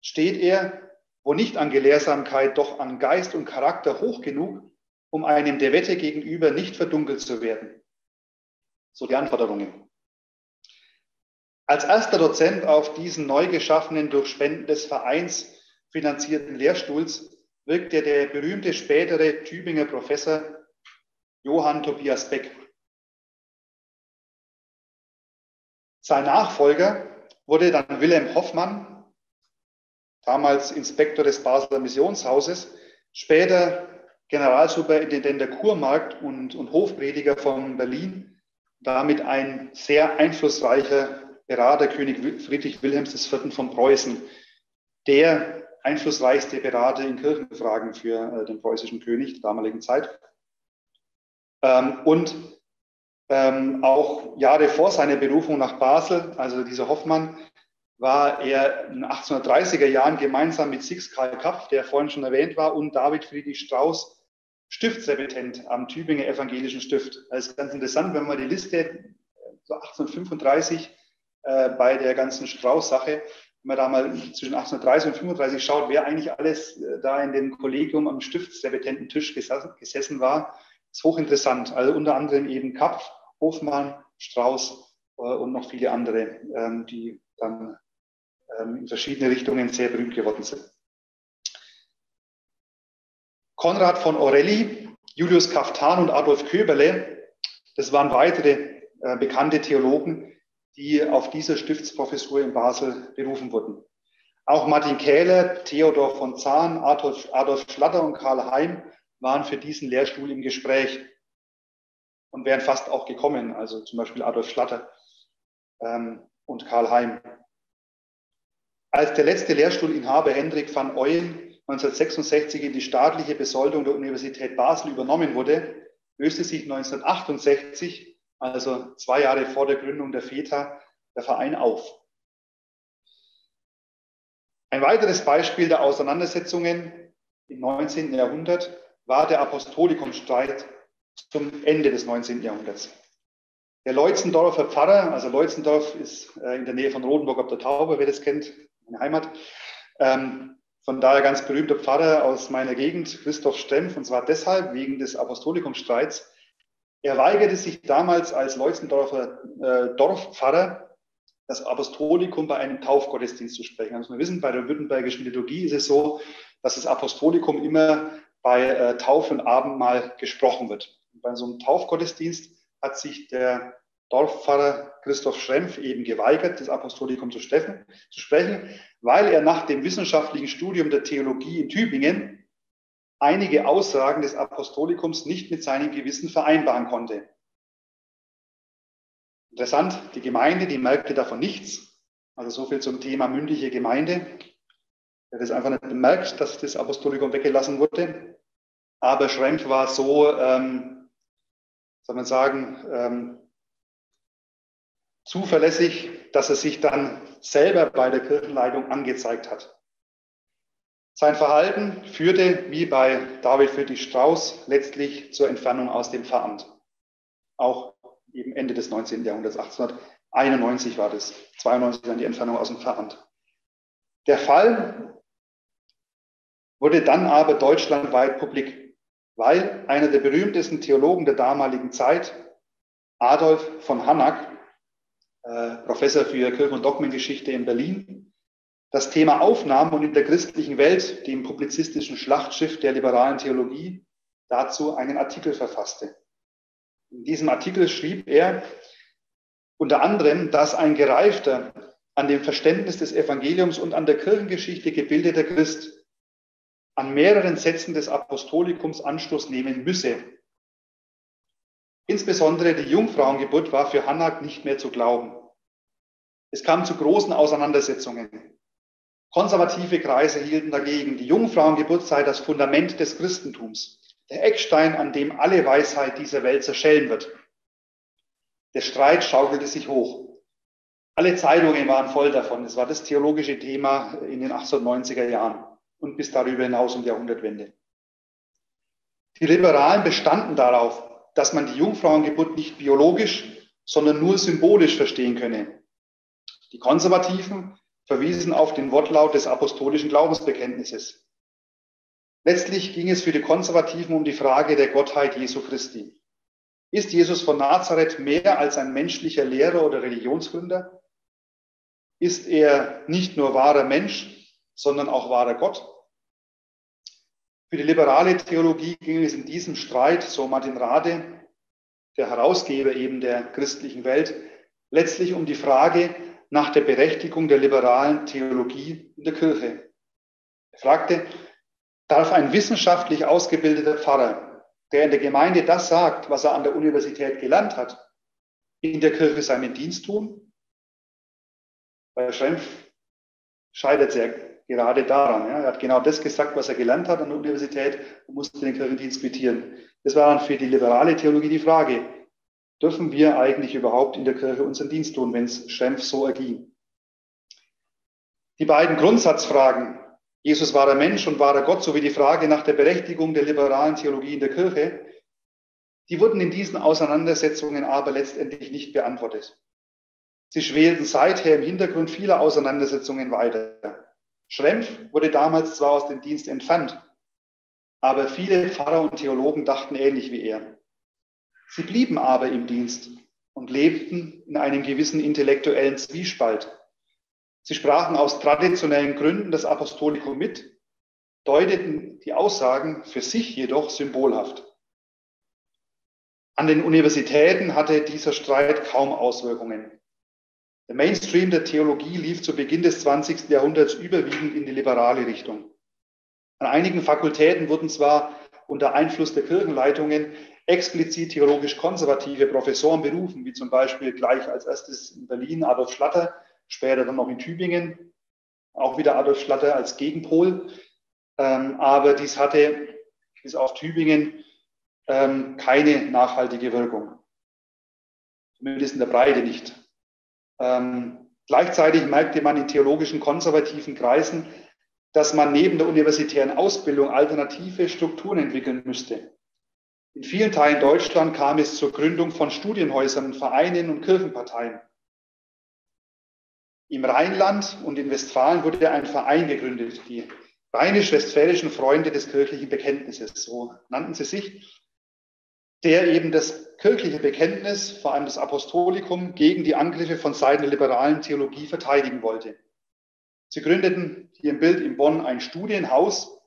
Steht er, wo nicht an Gelehrsamkeit, doch an Geist und Charakter hoch genug, um einem der Wette gegenüber nicht verdunkelt zu werden? So die Anforderungen. Als erster Dozent auf diesen neu geschaffenen, durch Spenden des Vereins finanzierten Lehrstuhls wirkte der berühmte spätere Tübinger Professor Johann Tobias Beck. Sein Nachfolger wurde dann Wilhelm Hoffmann, damals Inspektor des Basler Missionshauses, später Generalsuperintendent der Kurmarkt und, und Hofprediger von Berlin, damit ein sehr einflussreicher Berater König Friedrich Wilhelms IV. von Preußen, der einflussreichste Berater in Kirchenfragen für äh, den preußischen König der damaligen Zeit. Ähm, und ähm, auch Jahre vor seiner Berufung nach Basel, also dieser Hoffmann, war er in den 1830er Jahren gemeinsam mit Six Karl Kapf, der vorhin schon erwähnt war, und David Friedrich Strauß Stiftsrepetent am Tübinger Evangelischen Stift. Das ist ganz interessant, wenn man die Liste so 1835 äh, bei der ganzen Strauß-Sache, wenn man da mal zwischen 1830 und 35 schaut, wer eigentlich alles äh, da in dem Kollegium am Stiftsrepetententisch gesessen, gesessen war, ist hochinteressant. Also unter anderem eben Kapf, Hofmann, Strauß äh, und noch viele andere, ähm, die dann ähm, in verschiedene Richtungen sehr berühmt geworden sind. Konrad von Orelli, Julius Kaftan und Adolf Köberle, das waren weitere äh, bekannte Theologen, die auf dieser Stiftsprofessur in Basel berufen wurden. Auch Martin Kähler, Theodor von Zahn, Adolf, Adolf Schlatter und Karl Heim waren für diesen Lehrstuhl im Gespräch und wären fast auch gekommen, also zum Beispiel Adolf Schlatter ähm, und Karl Heim. Als der letzte Lehrstuhlinhaber Hendrik van Ooyen 1966 in die staatliche Besoldung der Universität Basel übernommen wurde, löste sich 1968, also zwei Jahre vor der Gründung der FETA, der Verein auf. Ein weiteres Beispiel der Auseinandersetzungen im 19. Jahrhundert war der Apostolikumstreit zum Ende des 19. Jahrhunderts. Der Leutzendorfer Pfarrer, also Leutzendorf ist äh, in der Nähe von Rodenburg ob der Taube, wer das kennt, meine Heimat. Ähm, von daher ganz berühmter Pfarrer aus meiner Gegend, Christoph Stempf, und zwar deshalb wegen des Apostolikumstreits. Er weigerte sich damals als Leutzendorfer äh, Dorfpfarrer, das Apostolikum bei einem Taufgottesdienst zu sprechen. Also wir wissen, bei der württembergischen Liturgie ist es so, dass das Apostolikum immer bei äh, Taufe und Abendmahl gesprochen wird. Bei so einem Taufgottesdienst hat sich der Dorfpfarrer Christoph Schrempf eben geweigert, das Apostolikum zu, steffen, zu sprechen, weil er nach dem wissenschaftlichen Studium der Theologie in Tübingen einige Aussagen des Apostolikums nicht mit seinem Gewissen vereinbaren konnte. Interessant, die Gemeinde, die merkte davon nichts. Also so viel zum Thema mündliche Gemeinde. Er hat es einfach nicht bemerkt, dass das Apostolikum weggelassen wurde. Aber Schrempf war so, ähm, soll man sagen, ähm, zuverlässig, dass er sich dann selber bei der Kirchenleitung angezeigt hat. Sein Verhalten führte, wie bei David Friedrich Strauß, letztlich zur Entfernung aus dem Pfarramt. Auch eben Ende des 19. Jahrhunderts, 1891 war das, 92 dann die Entfernung aus dem Pfarramt. Der Fall wurde dann aber deutschlandweit publik, weil einer der berühmtesten Theologen der damaligen Zeit, Adolf von Hannack, äh, Professor für Kirchen- und Dogmengeschichte in Berlin, das Thema aufnahm und in der christlichen Welt, dem publizistischen Schlachtschiff der liberalen Theologie, dazu einen Artikel verfasste. In diesem Artikel schrieb er unter anderem, dass ein gereifter, an dem Verständnis des Evangeliums und an der Kirchengeschichte gebildeter Christ an mehreren Sätzen des Apostolikums Anstoß nehmen müsse. Insbesondere die Jungfrauengeburt war für Hannak nicht mehr zu glauben. Es kam zu großen Auseinandersetzungen. Konservative Kreise hielten dagegen, die Jungfrauengeburt sei das Fundament des Christentums, der Eckstein, an dem alle Weisheit dieser Welt zerschellen wird. Der Streit schaukelte sich hoch. Alle Zeitungen waren voll davon. Es war das theologische Thema in den 1890er Jahren und bis darüber hinaus um die Jahrhundertwende. Die Liberalen bestanden darauf, dass man die Jungfrauengeburt nicht biologisch, sondern nur symbolisch verstehen könne. Die Konservativen verwiesen auf den Wortlaut des apostolischen Glaubensbekenntnisses. Letztlich ging es für die Konservativen um die Frage der Gottheit Jesu Christi. Ist Jesus von Nazareth mehr als ein menschlicher Lehrer oder Religionsgründer? Ist er nicht nur wahrer Mensch, sondern auch wahrer Gott? Für die liberale Theologie ging es in diesem Streit, so Martin Rade, der Herausgeber eben der christlichen Welt, letztlich um die Frage nach der Berechtigung der liberalen Theologie in der Kirche. Er fragte, darf ein wissenschaftlich ausgebildeter Pfarrer, der in der Gemeinde das sagt, was er an der Universität gelernt hat, in der Kirche seinen Dienst tun? Bei Schrempf scheitert ja gerade daran. Ja. Er hat genau das gesagt, was er gelernt hat an der Universität und musste den Kirchendienst quittieren. Das war dann für die liberale Theologie die Frage, dürfen wir eigentlich überhaupt in der Kirche unseren Dienst tun, wenn es Schrempf so erging? Die beiden Grundsatzfragen, Jesus war der Mensch und war der Gott, sowie die Frage nach der Berechtigung der liberalen Theologie in der Kirche, die wurden in diesen Auseinandersetzungen aber letztendlich nicht beantwortet. Sie schwelten seither im Hintergrund vieler Auseinandersetzungen weiter. Schrempf wurde damals zwar aus dem Dienst entfernt, aber viele Pfarrer und Theologen dachten ähnlich wie er. Sie blieben aber im Dienst und lebten in einem gewissen intellektuellen Zwiespalt. Sie sprachen aus traditionellen Gründen das Apostolikum mit, deuteten die Aussagen für sich jedoch symbolhaft. An den Universitäten hatte dieser Streit kaum Auswirkungen. Der Mainstream der Theologie lief zu Beginn des 20. Jahrhunderts überwiegend in die liberale Richtung. An einigen Fakultäten wurden zwar unter Einfluss der Kirchenleitungen explizit theologisch konservative Professoren berufen, wie zum Beispiel gleich als erstes in Berlin Adolf Schlatter, später dann noch in Tübingen, auch wieder Adolf Schlatter als Gegenpol. Ähm, aber dies hatte bis auf Tübingen ähm, keine nachhaltige Wirkung. Zumindest in der Breite nicht. Ähm, gleichzeitig merkte man in theologischen konservativen Kreisen, dass man neben der universitären Ausbildung alternative Strukturen entwickeln müsste. In vielen Teilen Deutschland kam es zur Gründung von Studienhäusern, Vereinen und Kirchenparteien. Im Rheinland und in Westfalen wurde ein Verein gegründet, die Rheinisch-Westfälischen Freunde des kirchlichen Bekenntnisses, so nannten sie sich, der eben das kirchliche Bekenntnis, vor allem das Apostolikum, gegen die Angriffe von Seiten der liberalen Theologie verteidigen wollte. Sie gründeten hier im Bild in Bonn ein Studienhaus,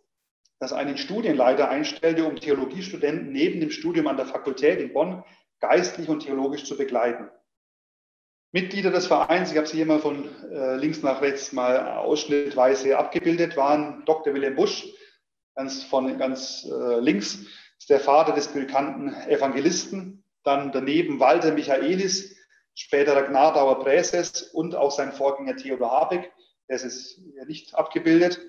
das einen Studienleiter einstellte, um Theologiestudenten neben dem Studium an der Fakultät in Bonn geistlich und theologisch zu begleiten. Mitglieder des Vereins, ich habe sie hier mal von äh, links nach rechts mal ausschnittweise abgebildet, waren Dr. Wilhelm Busch, ganz von ganz äh, links, ist der Vater des bekannten Evangelisten. Dann daneben Walter Michaelis, späterer Gnadauer Präses und auch sein Vorgänger Theodor Habeck, der ist nicht abgebildet.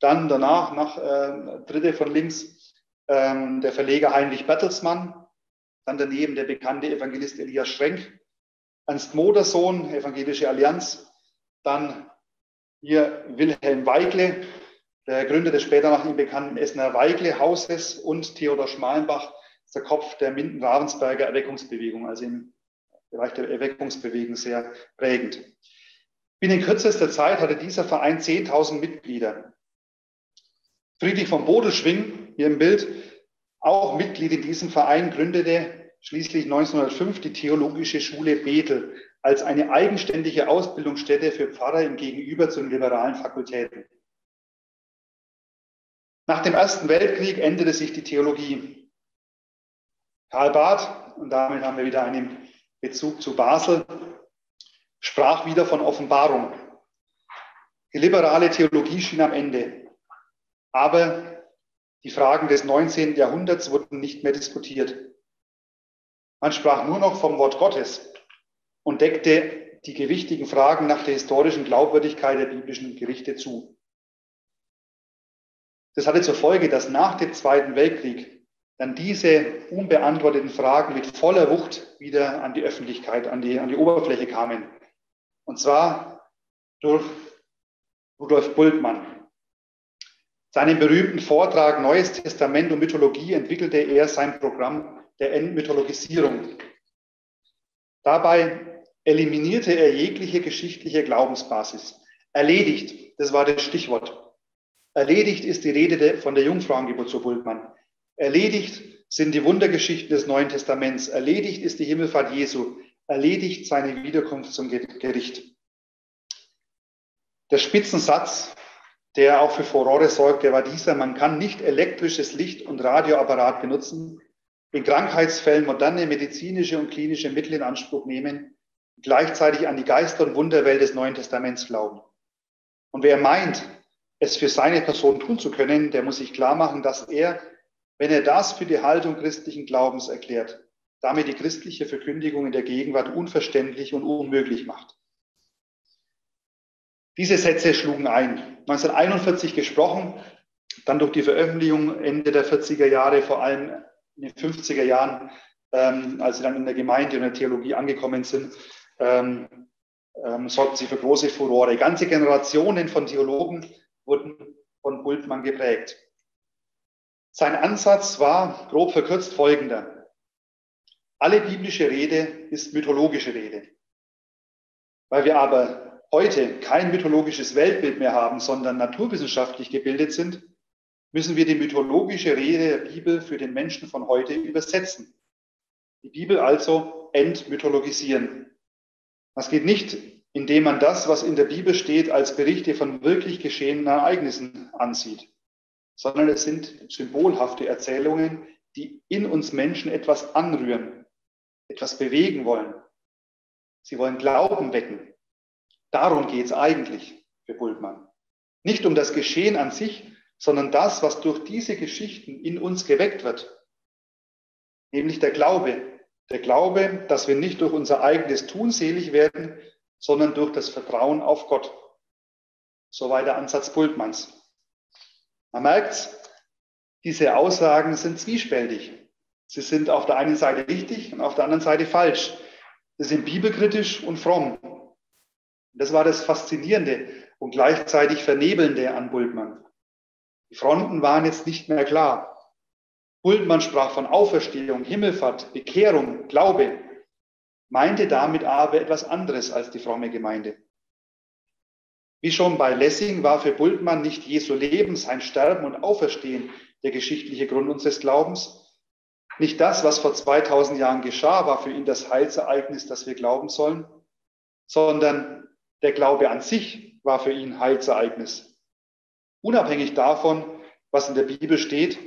Dann danach, nach äh, dritte von links, ähm, der Verleger Heinrich Bertelsmann. Dann daneben der bekannte Evangelist Elias Schrenk. Ernst Modersohn, Evangelische Allianz, dann hier Wilhelm Weigle, der Gründer des später nach ihm bekannten Essener Weigle-Hauses und Theodor Schmalenbach, der Kopf der Minden-Ravensberger Erweckungsbewegung, also im Bereich der Erweckungsbewegung sehr prägend. Binnen kürzester Zeit hatte dieser Verein 10.000 Mitglieder. Friedrich von Bodelschwing, hier im Bild, auch Mitglied in diesem Verein, gründete schließlich 1905 die Theologische Schule Bethel als eine eigenständige Ausbildungsstätte für Pfarrer im Gegenüber zu den liberalen Fakultäten. Nach dem Ersten Weltkrieg änderte sich die Theologie. Karl Barth, und damit haben wir wieder einen Bezug zu Basel, sprach wieder von Offenbarung. Die liberale Theologie schien am Ende. Aber die Fragen des 19. Jahrhunderts wurden nicht mehr diskutiert. Man sprach nur noch vom Wort Gottes und deckte die gewichtigen Fragen nach der historischen Glaubwürdigkeit der biblischen Gerichte zu. Das hatte zur Folge, dass nach dem Zweiten Weltkrieg dann diese unbeantworteten Fragen mit voller Wucht wieder an die Öffentlichkeit, an die, an die Oberfläche kamen. Und zwar durch Rudolf Bultmann. Seinen berühmten Vortrag Neues Testament und Mythologie entwickelte er sein Programm der Entmythologisierung. Dabei eliminierte er jegliche geschichtliche Glaubensbasis. Erledigt, das war das Stichwort. Erledigt ist die Rede von der Jungfrauengeburt zu Bultmann. Erledigt sind die Wundergeschichten des Neuen Testaments. Erledigt ist die Himmelfahrt Jesu. Erledigt seine Wiederkunft zum Gericht. Der Spitzensatz, der auch für Furore sorgte, war dieser, man kann nicht elektrisches Licht und Radioapparat benutzen, in Krankheitsfällen moderne medizinische und klinische Mittel in Anspruch nehmen, gleichzeitig an die Geister- und Wunderwelt des Neuen Testaments glauben. Und wer meint, es für seine Person tun zu können, der muss sich klar machen, dass er, wenn er das für die Haltung christlichen Glaubens erklärt, damit die christliche Verkündigung in der Gegenwart unverständlich und unmöglich macht. Diese Sätze schlugen ein. 1941 gesprochen, dann durch die Veröffentlichung Ende der 40er Jahre, vor allem in den 50er Jahren, ähm, als sie dann in der Gemeinde und der Theologie angekommen sind, ähm, ähm, sorgten sie für große Furore. Ganze Generationen von Theologen wurden von Bultmann geprägt. Sein Ansatz war grob verkürzt folgender. Alle biblische Rede ist mythologische Rede. Weil wir aber heute kein mythologisches Weltbild mehr haben, sondern naturwissenschaftlich gebildet sind, müssen wir die mythologische Rede der Bibel für den Menschen von heute übersetzen. Die Bibel also entmythologisieren. Das geht nicht indem man das, was in der Bibel steht, als Berichte von wirklich geschehenen Ereignissen ansieht, sondern es sind symbolhafte Erzählungen, die in uns Menschen etwas anrühren, etwas bewegen wollen. Sie wollen Glauben wecken. Darum geht es eigentlich für Bultmann. Nicht um das Geschehen an sich, sondern das, was durch diese Geschichten in uns geweckt wird. Nämlich der Glaube. Der Glaube, dass wir nicht durch unser eigenes Tun selig werden, sondern durch das Vertrauen auf Gott. Soweit der Ansatz Bultmanns. Man merkt, diese Aussagen sind zwiespältig. Sie sind auf der einen Seite richtig und auf der anderen Seite falsch. Sie sind bibelkritisch und fromm. Das war das Faszinierende und gleichzeitig Vernebelnde an Bultmann. Die Fronten waren jetzt nicht mehr klar. Bultmann sprach von Auferstehung, Himmelfahrt, Bekehrung, Glaube meinte damit aber etwas anderes als die fromme Gemeinde. Wie schon bei Lessing war für Bultmann nicht Jesu Leben, sein Sterben und Auferstehen der geschichtliche Grund unseres Glaubens. Nicht das, was vor 2000 Jahren geschah, war für ihn das Heilsereignis, das wir glauben sollen, sondern der Glaube an sich war für ihn Heilsereignis. Unabhängig davon, was in der Bibel steht,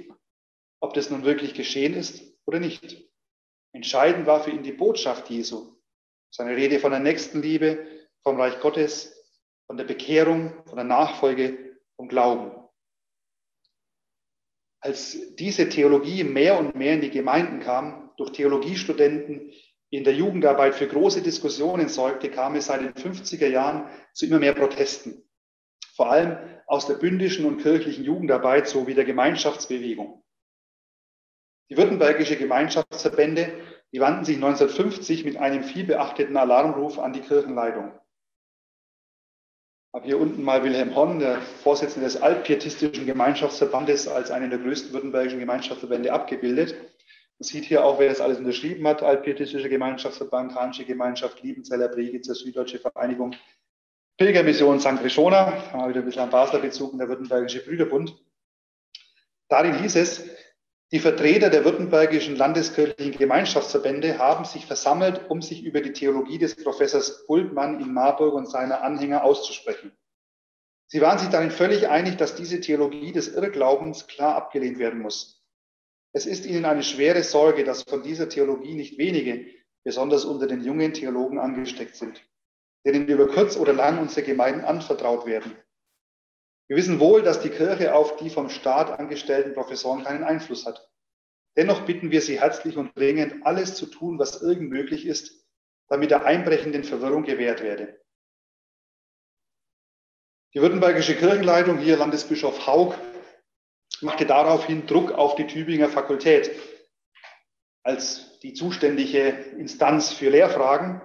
ob das nun wirklich geschehen ist oder nicht. Entscheidend war für ihn die Botschaft Jesu. Seine Rede von der Nächstenliebe, vom Reich Gottes, von der Bekehrung, von der Nachfolge, vom Glauben. Als diese Theologie mehr und mehr in die Gemeinden kam, durch Theologiestudenten in der Jugendarbeit für große Diskussionen sorgte, kam es seit den 50er Jahren zu immer mehr Protesten. Vor allem aus der bündischen und kirchlichen Jugendarbeit sowie der Gemeinschaftsbewegung. Die württembergische Gemeinschaftsverbände, Die wandten sich 1950 mit einem vielbeachteten Alarmruf an die Kirchenleitung. Ich habe hier unten mal Wilhelm Horn, der Vorsitzende des Altpietistischen Gemeinschaftsverbandes, als einen der größten württembergischen Gemeinschaftsverbände abgebildet. Man sieht hier auch, wer das alles unterschrieben hat. Altpietistischer Gemeinschaftsverband, Hansche Gemeinschaft, Liebenzeller Bregenzer Süddeutsche Vereinigung, Pilgermission St. Rishona, haben wir wieder ein bisschen an Basler Bezug, und der Württembergische Brüderbund. Darin hieß es, die Vertreter der württembergischen landeskirchlichen Gemeinschaftsverbände haben sich versammelt, um sich über die Theologie des Professors Bultmann in Marburg und seiner Anhänger auszusprechen. Sie waren sich darin völlig einig, dass diese Theologie des Irrglaubens klar abgelehnt werden muss. Es ist ihnen eine schwere Sorge, dass von dieser Theologie nicht wenige, besonders unter den jungen Theologen, angesteckt sind, denen über kurz oder lang unsere Gemeinden anvertraut werden. Wir wissen wohl, dass die Kirche auf die vom Staat angestellten Professoren keinen Einfluss hat. Dennoch bitten wir Sie herzlich und dringend, alles zu tun, was irgend möglich ist, damit der einbrechenden Verwirrung gewährt werde. Die württembergische Kirchenleitung, hier Landesbischof Haug, machte daraufhin Druck auf die Tübinger Fakultät als die zuständige Instanz für Lehrfragen.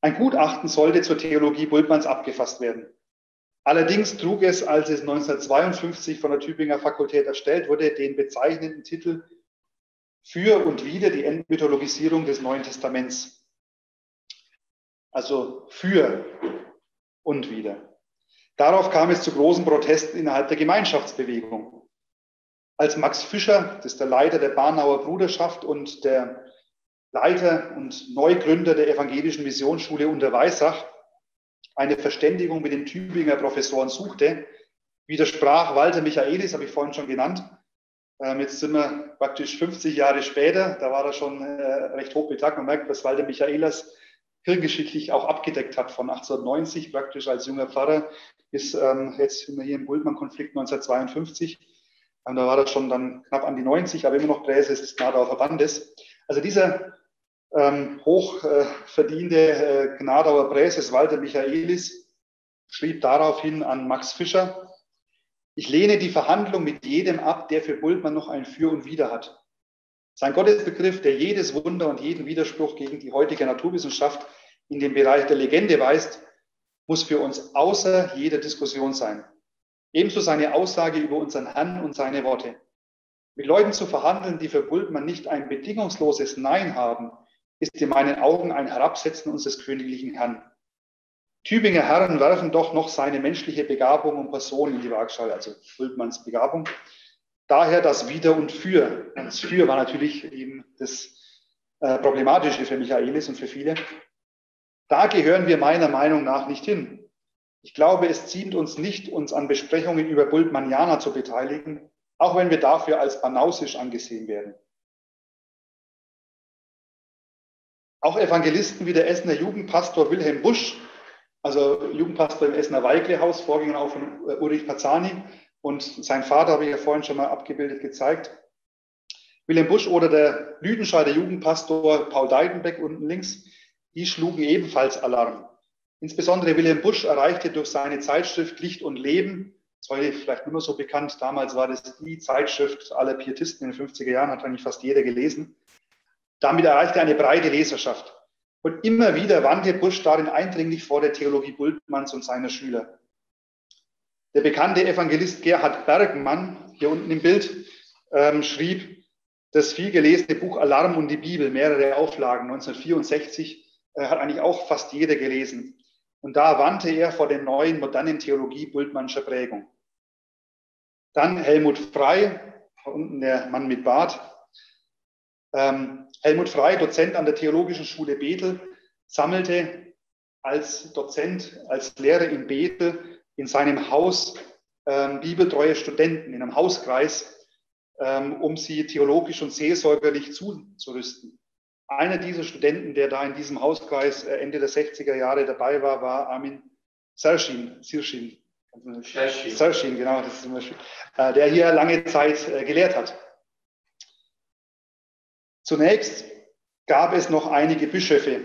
Ein Gutachten sollte zur Theologie Bultmanns abgefasst werden. Allerdings trug es, als es 1952 von der Tübinger Fakultät erstellt wurde, den bezeichnenden Titel Für und wieder die Entmythologisierung des Neuen Testaments. Also für und wieder. Darauf kam es zu großen Protesten innerhalb der Gemeinschaftsbewegung. Als Max Fischer, das ist der Leiter der Barnauer Bruderschaft und der Leiter und Neugründer der evangelischen Missionsschule Unterweissach, eine Verständigung mit den Tübinger Professoren suchte, widersprach Walter Michaelis, habe ich vorhin schon genannt. Ähm, jetzt sind wir praktisch 50 Jahre später, da war er schon äh, recht hochbetagt. Man merkt, dass Walter Michaelis kirchengeschichtlich auch abgedeckt hat von 1890 praktisch als junger Pfarrer bis ähm, jetzt sind wir hier im Bultmann-Konflikt 1952. Ähm, da war er schon dann knapp an die 90, aber immer noch Präses des Gnadauer Verbandes. Also dieser ähm, hochverdiente äh, Gnadauer Präses Walter Michaelis schrieb daraufhin an Max Fischer, ich lehne die Verhandlung mit jedem ab, der für Bultmann noch ein Für und Wider hat. Sein Gottesbegriff, der jedes Wunder und jeden Widerspruch gegen die heutige Naturwissenschaft in den Bereich der Legende weist, muss für uns außer jeder Diskussion sein. Ebenso seine Aussage über unseren Herrn und seine Worte. Mit Leuten zu verhandeln, die für Bultmann nicht ein bedingungsloses Nein haben, ist in meinen Augen ein Herabsetzen unseres königlichen Herrn. Tübinger Herren werfen doch noch seine menschliche Begabung und Person in die Waagschale, also Bultmanns Begabung. Daher das Wider und Für. Das Für war natürlich eben das äh, Problematische für Michaelis und für viele. Da gehören wir meiner Meinung nach nicht hin. Ich glaube, es ziemt uns nicht, uns an Besprechungen über Bultmannianer zu beteiligen, auch wenn wir dafür als banausisch angesehen werden. Auch Evangelisten wie der Essener Jugendpastor Wilhelm Busch, also Jugendpastor im Essener Weiglehaus, Vorgänger auch von äh, Ulrich Pazani und sein Vater habe ich ja vorhin schon mal abgebildet gezeigt. Wilhelm Busch oder der Lüdenscheider Jugendpastor Paul Deidenbeck unten links, die schlugen ebenfalls Alarm. Insbesondere Wilhelm Busch erreichte durch seine Zeitschrift Licht und Leben, das ist heute vielleicht immer so bekannt, damals war das die Zeitschrift aller Pietisten in den 50er Jahren, hat eigentlich fast jeder gelesen, damit erreichte er eine breite Leserschaft. Und immer wieder wandte Busch darin eindringlich vor der Theologie Bultmanns und seiner Schüler. Der bekannte Evangelist Gerhard Bergmann, hier unten im Bild, ähm, schrieb das viel gelesene Buch Alarm und die Bibel, mehrere Auflagen, 1964, äh, hat eigentlich auch fast jeder gelesen. Und da wandte er vor der neuen modernen Theologie Bultmannscher Prägung. Dann Helmut Frey, unten der Mann mit Bart, ähm, Helmut Frey, Dozent an der Theologischen Schule Bethel, sammelte als Dozent, als Lehrer in Bethel in seinem Haus ähm, bibeltreue Studenten in einem Hauskreis, ähm, um sie theologisch und seelsorgerlich zuzurüsten. Einer dieser Studenten, der da in diesem Hauskreis äh, Ende der 60er Jahre dabei war, war Armin Serschin, Sirschin, Serschin, genau, das ist immer schön, äh, der hier lange Zeit äh, gelehrt hat. Zunächst gab es noch einige Bischöfe,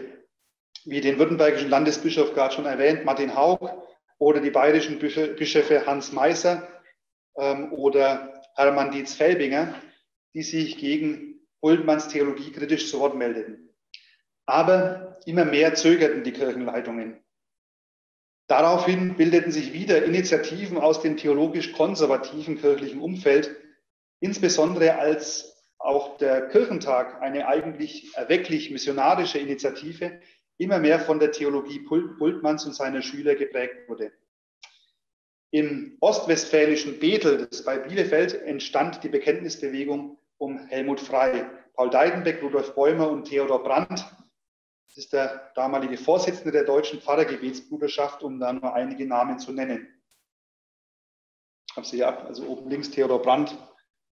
wie den württembergischen Landesbischof gerade schon erwähnt, Martin Haug, oder die bayerischen Bischöfe Hans Meiser ähm, oder Hermann Dietz Felbinger, die sich gegen Bultmanns Theologie kritisch zu Wort meldeten. Aber immer mehr zögerten die Kirchenleitungen. Daraufhin bildeten sich wieder Initiativen aus dem theologisch konservativen kirchlichen Umfeld, insbesondere als auch der Kirchentag, eine eigentlich erwecklich missionarische Initiative, immer mehr von der Theologie Bultmanns und seiner Schüler geprägt wurde. Im ostwestfälischen Bethel, das bei Bielefeld, entstand die Bekenntnisbewegung um Helmut Frei, Paul Deidenbeck, Rudolf Bäumer und Theodor Brandt. Das ist der damalige Vorsitzende der Deutschen Pfarrergebetsbruderschaft, um da nur einige Namen zu nennen. Ich habe sie ja also oben links Theodor Brandt,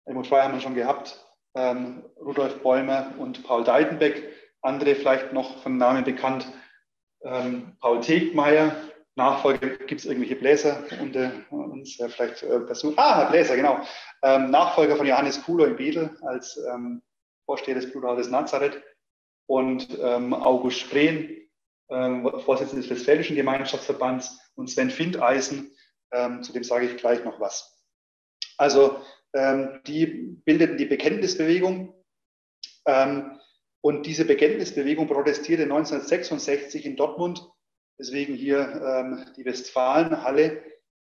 Helmut Frei haben wir schon gehabt, ähm, Rudolf Bäumer und Paul Deidenbeck. Andere vielleicht noch von Namen bekannt, ähm, Paul Tegmeier, Nachfolger, gibt es irgendwelche Bläser unter uns? Ja, vielleicht äh, Person. Ah, Bläser, genau. Ähm, Nachfolger von Johannes Kuhler in Bedel als ähm, Vorsteher des Bluthaus Nazareth und ähm, August Spreen, ähm, Vorsitzender des Westfälischen Gemeinschaftsverbands und Sven Findeisen, zu dem sage ich gleich noch was. Also ähm, die bildeten die Bekenntnisbewegung. Ähm, und diese Bekenntnisbewegung protestierte 1966 in Dortmund, deswegen hier ähm, die Westfalenhalle,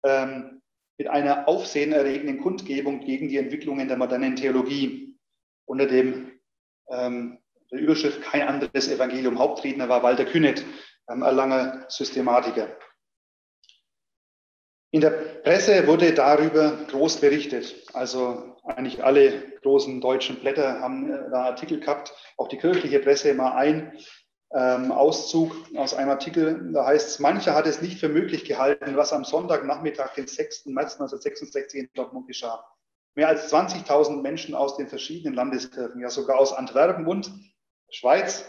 ähm, mit einer aufsehenerregenden Kundgebung gegen die Entwicklungen der modernen Theologie. Unter dem ähm, der Überschrift Kein anderes Evangelium. Hauptredner war Walter Kühnet, ähm, Erlanger Systematiker. In der Presse wurde darüber groß berichtet. Also eigentlich alle großen deutschen Blätter haben äh, da Artikel gehabt, auch die kirchliche Presse immer ein ähm, Auszug aus einem Artikel. Da heißt es, mancher hat es nicht für möglich gehalten, was am Sonntagnachmittag, den 6. März 1966 in Dortmund geschah. Mehr als 20.000 Menschen aus den verschiedenen Landeskirchen, ja sogar aus Antwerpen und Schweiz,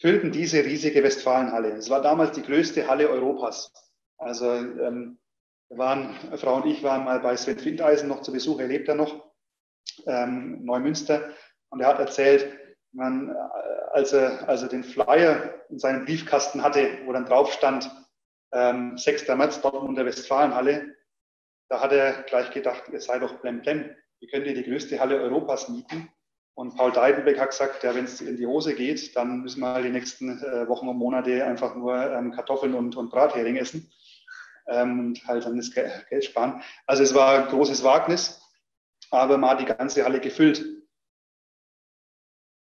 füllten diese riesige Westfalenhalle. Es war damals die größte Halle Europas. Also ähm, waren, Frau und ich waren mal bei Sven Findeisen noch zu Besuch, er lebt ja noch, ähm, Neumünster. Und er hat erzählt, man, äh, als, er, als er den Flyer in seinem Briefkasten hatte, wo dann drauf stand, ähm, 6. März Dortmund der Westfalenhalle, da hat er gleich gedacht, ihr seid doch blemblem, ihr könnt ihr die größte Halle Europas mieten. Und Paul Deidenbeck hat gesagt, ja, wenn es in die Hose geht, dann müssen wir halt die nächsten äh, Wochen und Monate einfach nur ähm, Kartoffeln und, und Brathering essen ähm, und halt dann das Geld sparen. Also es war ein großes Wagnis, aber man hat die ganze Halle gefüllt.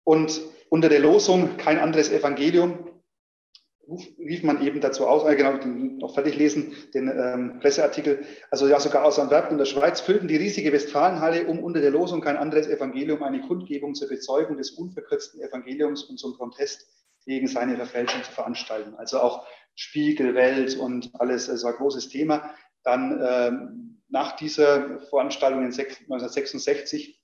Und unter der Losung kein anderes Evangelium rief man eben dazu aus, äh, genau, noch fertig lesen, den ähm, Presseartikel, also ja sogar aus Antwerpen und der Schweiz füllten die riesige Westfalenhalle, um unter der Losung kein anderes Evangelium eine Kundgebung zur Bezeugung des unverkürzten Evangeliums und zum Protest gegen seine Verfälschung zu veranstalten. Also auch Spiegel, Welt und alles, es war ein großes Thema. Dann ähm, nach dieser Veranstaltung in 1966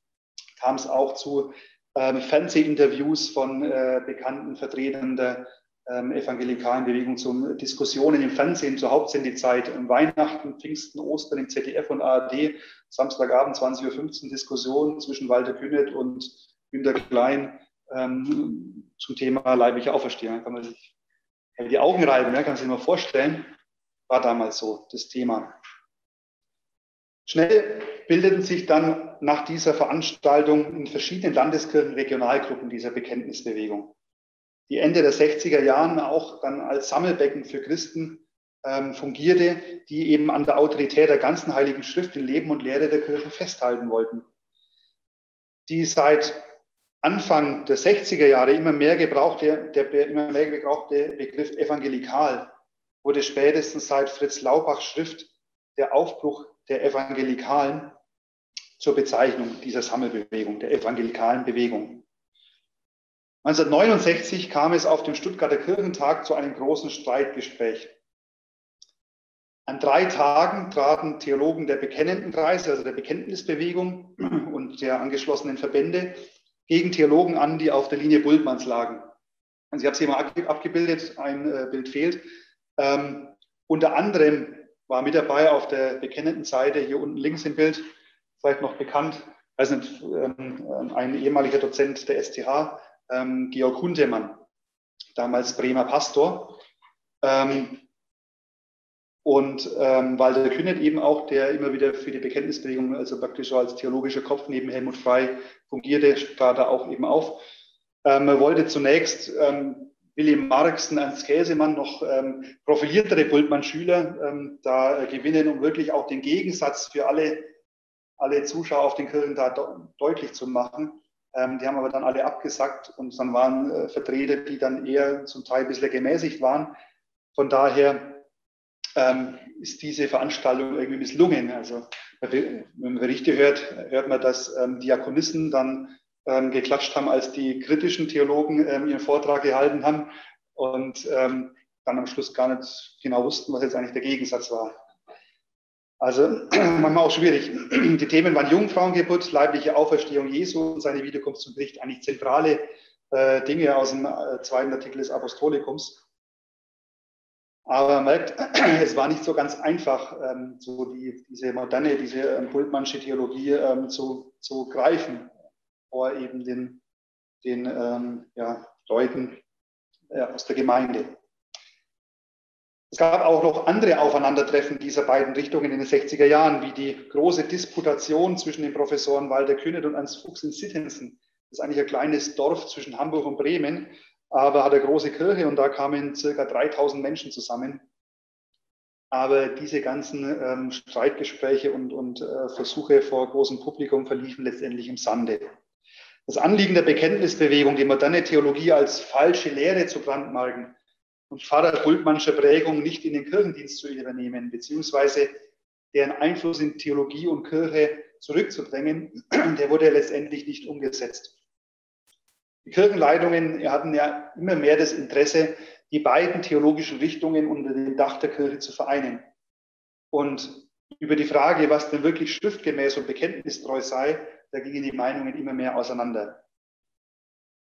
kam es auch zu ähm, Fernsehinterviews von äh, bekannten Vertretern der ähm, evangelikalen Bewegung zu Diskussionen im Fernsehen zur Hauptsendezeit, Weihnachten, Pfingsten, Ostern im ZDF und ARD, Samstagabend 20.15 Uhr Diskussionen zwischen Walter Kühnet und Günter Klein ähm, zum Thema leibliche Auferstehung. Kann man sich die Augen reiben, ja, kann man sich mal vorstellen, war damals so das Thema. Schnell bildeten sich dann nach dieser Veranstaltung in verschiedenen Landeskirchen Regionalgruppen dieser Bekenntnisbewegung, die Ende der 60er Jahren auch dann als Sammelbecken für Christen ähm, fungierte, die eben an der Autorität der ganzen Heiligen Schrift in Leben und Lehre der Kirche festhalten wollten. Die seit Anfang der 60er Jahre immer mehr gebrauchte, der immer mehr gebrauchte Begriff evangelikal wurde spätestens seit Fritz Laubachs Schrift Der Aufbruch der Evangelikalen zur Bezeichnung dieser Sammelbewegung, der evangelikalen Bewegung. 1969 kam es auf dem Stuttgarter Kirchentag zu einem großen Streitgespräch. An drei Tagen traten Theologen der bekennenden Kreise, also der Bekenntnisbewegung und der angeschlossenen Verbände gegen Theologen an, die auf der Linie Bultmanns lagen. Also ich habe es hier mal abgebildet, ein äh, Bild fehlt. Ähm, unter anderem war mit dabei auf der bekennenden Seite, hier unten links im Bild, vielleicht noch bekannt, also ähm, ein ehemaliger Dozent der STH, ähm, Georg Hundemann, damals Bremer Pastor. Ähm, Und ähm, Walter Kühnert eben auch, der immer wieder für die Bekenntnisbewegung, also praktisch so als theologischer Kopf neben Helmut Frei fungierte, trat da auch eben auf. Ähm, er wollte zunächst ähm, William Marxen als Käsemann noch ähm, profiliertere Bultmann-Schüler ähm, da gewinnen, um wirklich auch den Gegensatz für alle, alle Zuschauer auf den Kirchentag deutlich zu machen. Ähm, die haben aber dann alle abgesagt und dann waren äh, Vertreter, die dann eher zum Teil ein bisschen gemäßigt waren. Von daher ähm, ist diese Veranstaltung irgendwie misslungen. Also wenn man Berichte hört, hört man, dass ähm, Diakonissen dann ähm, geklatscht haben, als die kritischen Theologen ähm, ihren Vortrag gehalten haben und ähm, dann am Schluss gar nicht genau wussten, was jetzt eigentlich der Gegensatz war. Also manchmal auch schwierig. Die Themen waren Jungfrauengeburt, leibliche Auferstehung Jesu und seine Wiederkunft zum Gericht, eigentlich zentrale äh, Dinge aus dem äh, zweiten Artikel des Apostolikums. Aber man merkt, es war nicht so ganz einfach, ähm, so die, diese moderne, diese ähm, Bultmannsche Theologie ähm, zu, zu greifen vor eben den, den ähm, ja, Leuten äh, aus der Gemeinde. Es gab auch noch andere Aufeinandertreffen dieser beiden Richtungen in den 60er Jahren, wie die große Disputation zwischen den Professoren Walter Kühnet und Ernst Fuchs in Sittensen. Das ist eigentlich ein kleines Dorf zwischen Hamburg und Bremen, aber hat eine große Kirche und da kamen circa 3000 Menschen zusammen. Aber diese ganzen ähm, Streitgespräche und, und äh, Versuche vor großem Publikum verliefen letztendlich im Sande. Das Anliegen der Bekenntnisbewegung, die moderne Theologie als falsche Lehre zu brandmarken und Pfarrer Bultmannscher Prägung nicht in den Kirchendienst zu übernehmen, beziehungsweise deren Einfluss in Theologie und Kirche zurückzudrängen, der wurde letztendlich nicht umgesetzt. Die Kirchenleitungen hatten ja immer mehr das Interesse, die beiden theologischen Richtungen unter dem Dach der Kirche zu vereinen. Und über die Frage, was denn wirklich schriftgemäß und bekenntnistreu sei, da gingen die Meinungen immer mehr auseinander.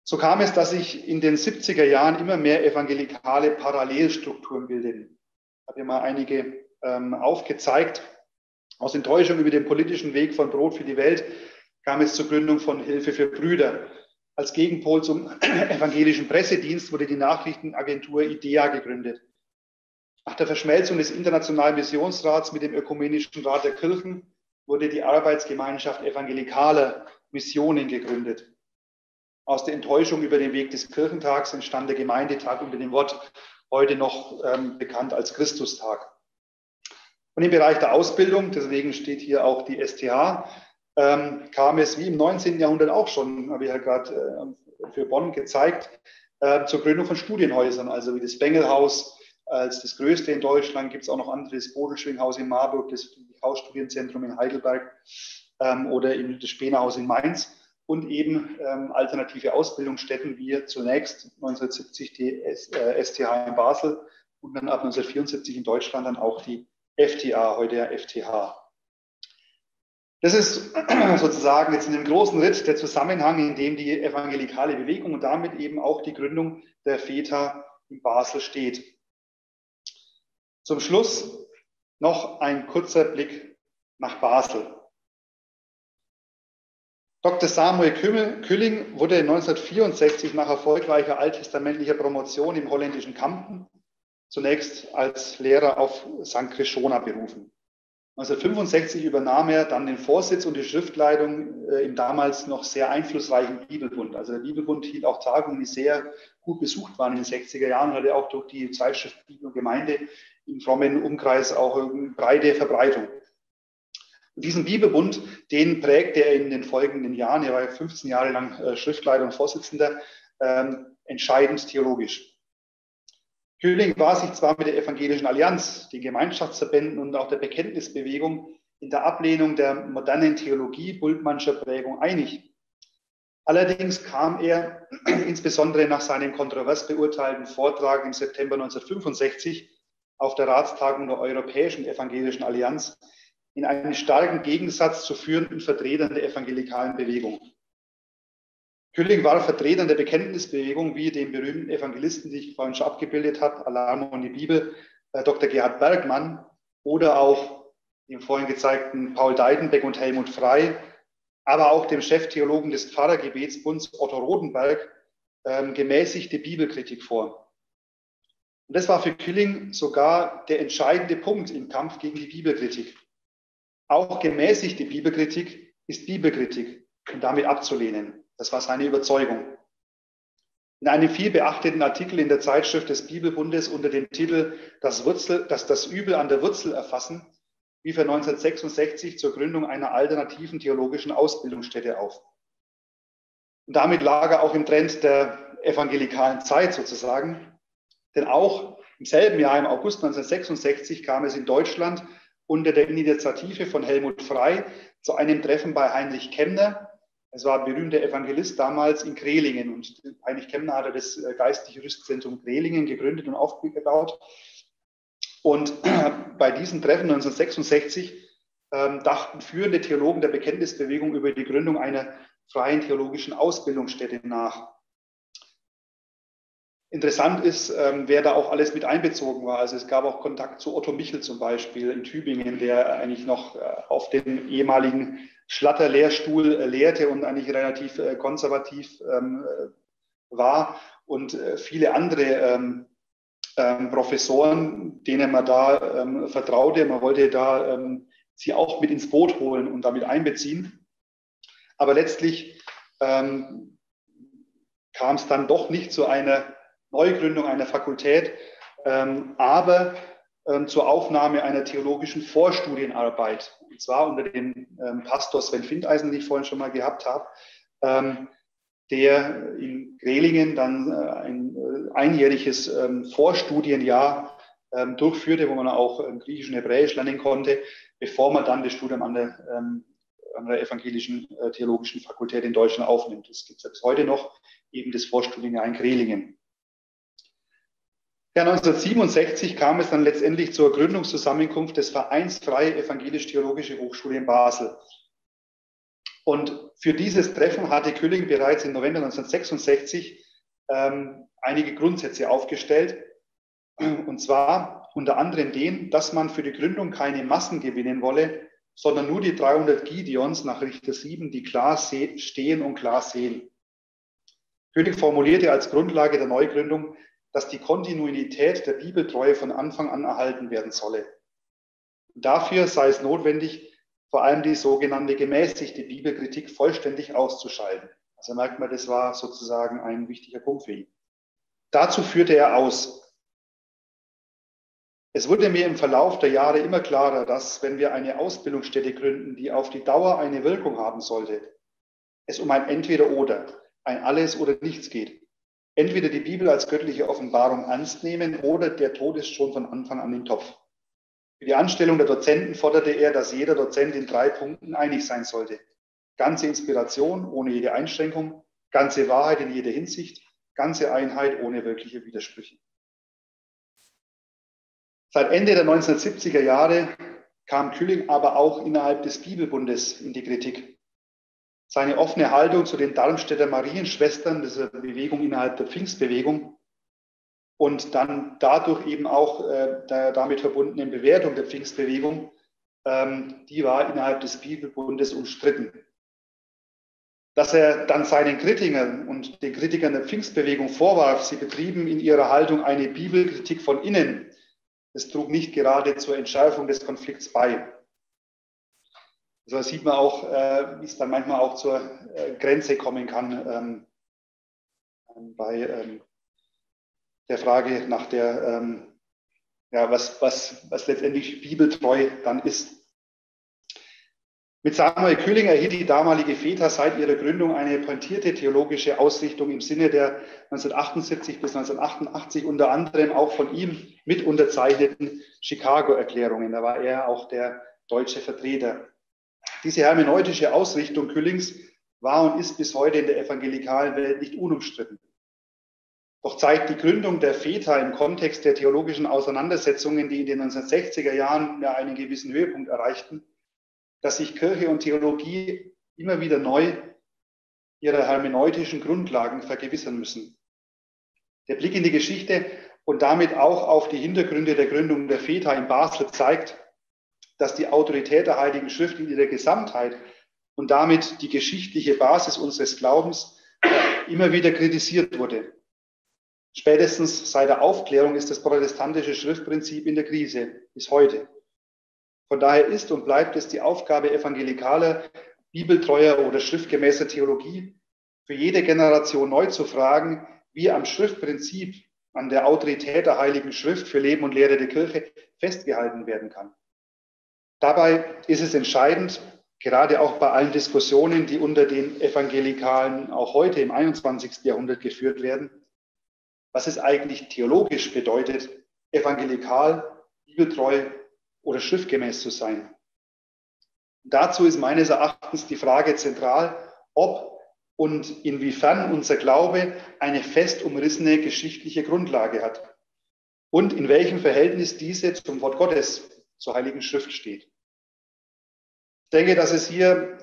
So kam es, dass sich in den 70er Jahren immer mehr evangelikale Parallelstrukturen bildeten. Ich habe hier mal einige ähm, aufgezeigt. Aus Enttäuschung über den politischen Weg von Brot für die Welt kam es zur Gründung von Hilfe für Brüder. Als Gegenpol zum evangelischen Pressedienst wurde die Nachrichtenagentur IDEA gegründet. Nach der Verschmelzung des Internationalen Missionsrats mit dem Ökumenischen Rat der Kirchen wurde die Arbeitsgemeinschaft evangelikaler Missionen gegründet. Aus der Enttäuschung über den Weg des Kirchentags entstand der Gemeindetag unter dem Wort heute noch ähm, bekannt als Christustag. Und im Bereich der Ausbildung, deswegen steht hier auch die STH, ähm, kam es wie im 19. Jahrhundert auch schon, habe ich ja gerade äh, für Bonn gezeigt, äh, zur Gründung von Studienhäusern, also wie das Bengelhaus als das größte in Deutschland, gibt es auch noch andere, das Bodelschwinghaus in Marburg, das Hausstudienzentrum in Heidelberg ähm, oder eben das Spenerhaus in Mainz und eben ähm, alternative Ausbildungsstätten wie zunächst 1970 die S, äh, STH in Basel und dann ab 1974 in Deutschland dann auch die FTA, heute ja FTH. Das ist sozusagen jetzt in dem großen Ritt der Zusammenhang, in dem die evangelikale Bewegung und damit eben auch die Gründung der FETA in Basel steht. Zum Schluss noch ein kurzer Blick nach Basel. Dr. Samuel Külling wurde 1964 nach erfolgreicher alttestamentlicher Promotion im holländischen Kampen zunächst als Lehrer auf St. Krishona berufen. 1965 übernahm er dann den Vorsitz und die Schriftleitung äh, im damals noch sehr einflussreichen Bibelbund. Also der Bibelbund hielt auch Tagungen, die sehr gut besucht waren in den 60er Jahren, hatte auch durch die Zeitschrift Bibel und Gemeinde im frommen Umkreis auch eine breite Verbreitung. Und diesen Bibelbund, den prägte er in den folgenden Jahren, er war 15 Jahre lang äh, Schriftleiter und Vorsitzender, ähm, entscheidend theologisch. Kühling war sich zwar mit der Evangelischen Allianz, den Gemeinschaftsverbänden und auch der Bekenntnisbewegung in der Ablehnung der modernen Theologie Bultmannscher Prägung einig. Allerdings kam er insbesondere nach seinem kontrovers beurteilten Vortrag im September 1965 auf der Ratstagung der Europäischen Evangelischen Allianz in einen starken Gegensatz zu führenden Vertretern der evangelikalen Bewegung. Külling war Vertreter der Bekenntnisbewegung, wie den berühmten Evangelisten, die ich vorhin schon abgebildet habe, Alarm und die Bibel, äh, Dr. Gerhard Bergmann oder auch dem vorhin gezeigten Paul Deidenbeck und Helmut Frei, aber auch dem Cheftheologen des Pfarrergebetsbunds Otto Rodenberg ähm, gemäßigte Bibelkritik vor. Und das war für Killing sogar der entscheidende Punkt im Kampf gegen die Bibelkritik. Auch gemäßigte Bibelkritik ist Bibelkritik und damit abzulehnen. Das war seine Überzeugung. In einem viel beachteten Artikel in der Zeitschrift des Bibelbundes unter dem Titel Das, Wurzel, das, das Übel an der Wurzel erfassen, rief er 1966 zur Gründung einer alternativen theologischen Ausbildungsstätte auf. Und damit lag er auch im Trend der evangelikalen Zeit sozusagen. Denn auch im selben Jahr, im August 1966, kam es in Deutschland unter der Initiative von Helmut Frey zu einem Treffen bei Heinrich Kemner. Es war ein berühmter Evangelist damals in Krelingen und Heinrich Kemner hatte das äh, geistliche Rüstzentrum Krelingen gegründet und aufgebaut. Und bei diesem Treffen 1966 ähm, dachten führende Theologen der Bekenntnisbewegung über die Gründung einer freien theologischen Ausbildungsstätte nach. Interessant ist, ähm, wer da auch alles mit einbezogen war. Also es gab auch Kontakt zu Otto Michel zum Beispiel in Tübingen, der eigentlich noch äh, auf dem ehemaligen Schlatter-Lehrstuhl äh, lehrte und eigentlich relativ äh, konservativ ähm, äh, war. Und viele andere ähm, ähm, Professoren, denen man da vertraute. Man wollte da sie auch mit ins Boot holen und damit einbeziehen. Aber letztlich ähm, kam es dann doch nicht zu einer Neugründung einer Fakultät, ähm, aber zur Aufnahme einer theologischen Vorstudienarbeit. Und zwar unter dem ähm, Pastor Sven Findeisen, den ich vorhin schon mal gehabt habe, ähm, der in Grelingen dann äh, ein äh, einjähriges ähm, Vorstudienjahr ähm, durchführte, wo man auch Griechisch und Hebräisch lernen konnte, bevor man dann das Studium an der an der Evangelischen äh, Theologischen Fakultät in Deutschland aufnimmt. Das gibt es bis heute noch, eben das Vorstudienjahr in Grelingen. Ja, 1967 kam es dann letztendlich zur Gründungszusammenkunft des Vereins Freie Evangelisch-Theologische Hochschule in Basel. Und für dieses Treffen hatte Külling bereits im November 1966 ähm, einige Grundsätze aufgestellt. Und zwar unter anderem den, dass man für die Gründung keine Massen gewinnen wolle, sondern nur die 300 Gideons nach Richter 7, die klar stehen und klar sehen. König formulierte als Grundlage der Neugründung, dass die Kontinuität der Bibeltreue von Anfang an erhalten werden solle. Dafür sei es notwendig, vor allem die sogenannte gemäßigte Bibelkritik vollständig auszuschalten. Also merkt man, das war sozusagen ein wichtiger Punkt für ihn. Dazu führte er aus, es wurde mir im Verlauf der Jahre immer klarer, dass wenn wir eine Ausbildungsstätte gründen, die auf die Dauer eine Wirkung haben sollte, es um ein Entweder-Oder, ein Alles oder Nichts geht. Entweder die Bibel als göttliche Offenbarung ernst nehmen oder der Tod ist schon von Anfang an im Topf. Für die Anstellung der Dozenten forderte er, dass jeder Dozent in drei Punkten einig sein sollte. Ganze Inspiration ohne jede Einschränkung, ganze Wahrheit in jeder Hinsicht, ganze Einheit ohne wirkliche Widersprüche. Seit Ende der 1970er Jahre kam Külling aber auch innerhalb des Bibelbundes in die Kritik. Seine offene Haltung zu den Darmstädter Marienschwestern, dieser Bewegung innerhalb der Pfingstbewegung, und dann dadurch eben auch äh, der damit verbundenen Bewertung der Pfingstbewegung, ähm, die war innerhalb des Bibelbundes umstritten. Dass er dann seinen Kritikern und den Kritikern der Pfingstbewegung vorwarf, sie betrieben in ihrer Haltung eine Bibelkritik von innen, es trug nicht gerade zur Entschärfung des Konflikts bei. So sieht man auch, äh, wie es dann manchmal auch zur äh, Grenze kommen kann ähm, ähm, bei ähm, der Frage nach der, ja, was, was, was letztendlich bibeltreu dann ist. Mit Samuel Köhling erhielt die damalige FETA seit ihrer Gründung eine pointierte theologische Ausrichtung im Sinne der 1978 bis 1988 unter anderem auch von ihm mit unterzeichneten Chicago-Erklärungen. Da war er auch der deutsche Vertreter. Diese hermeneutische Ausrichtung Küllings war und ist bis heute in der evangelikalen Welt nicht unumstritten. Doch zeigt die Gründung der FETA im Kontext der theologischen Auseinandersetzungen, die in den 1960er Jahren ja einen gewissen Höhepunkt erreichten, dass sich Kirche und Theologie immer wieder neu ihrer hermeneutischen Grundlagen vergewissern müssen. Der Blick in die Geschichte und damit auch auf die Hintergründe der Gründung der FETA in Basel zeigt, dass die Autorität der Heiligen Schrift in ihrer Gesamtheit und damit die geschichtliche Basis unseres Glaubens immer wieder kritisiert wurde. Spätestens seit der Aufklärung ist das protestantische Schriftprinzip in der Krise bis heute. Von daher ist und bleibt es die Aufgabe evangelikaler, bibeltreuer oder schriftgemäßer Theologie, für jede Generation neu zu fragen, wie am Schriftprinzip, an der Autorität der Heiligen Schrift für Leben und Lehre der Kirche festgehalten werden kann. Dabei ist es entscheidend, gerade auch bei allen Diskussionen, die unter den Evangelikalen auch heute im 21. Jahrhundert geführt werden, was es eigentlich theologisch bedeutet, evangelikal, bibeltreu oder schriftgemäß zu sein. Dazu ist meines Erachtens die Frage zentral, ob und inwiefern unser Glaube eine fest umrissene geschichtliche Grundlage hat und in welchem Verhältnis diese zum Wort Gottes, zur Heiligen Schrift steht. Ich denke, dass es hier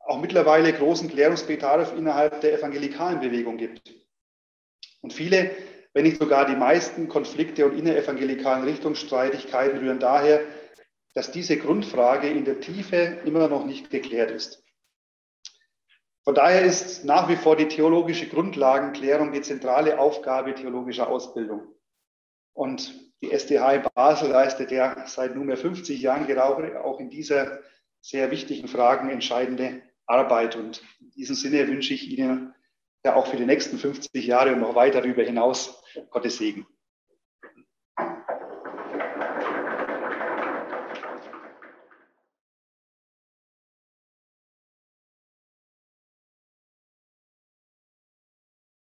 auch mittlerweile großen Klärungsbedarf innerhalb der evangelikalen Bewegung gibt. Und viele, wenn nicht sogar die meisten Konflikte und innerevangelikalen Richtungsstreitigkeiten rühren daher, dass diese Grundfrage in der Tiefe immer noch nicht geklärt ist. Von daher ist nach wie vor die theologische Grundlagenklärung die zentrale Aufgabe theologischer Ausbildung. Und die SDH in Basel leistet ja seit nunmehr 50 Jahren genau auch in dieser sehr wichtigen Fragen entscheidende Arbeit. Und in diesem Sinne wünsche ich Ihnen ja auch für die nächsten 50 Jahre und noch weit darüber hinaus Gottes Segen.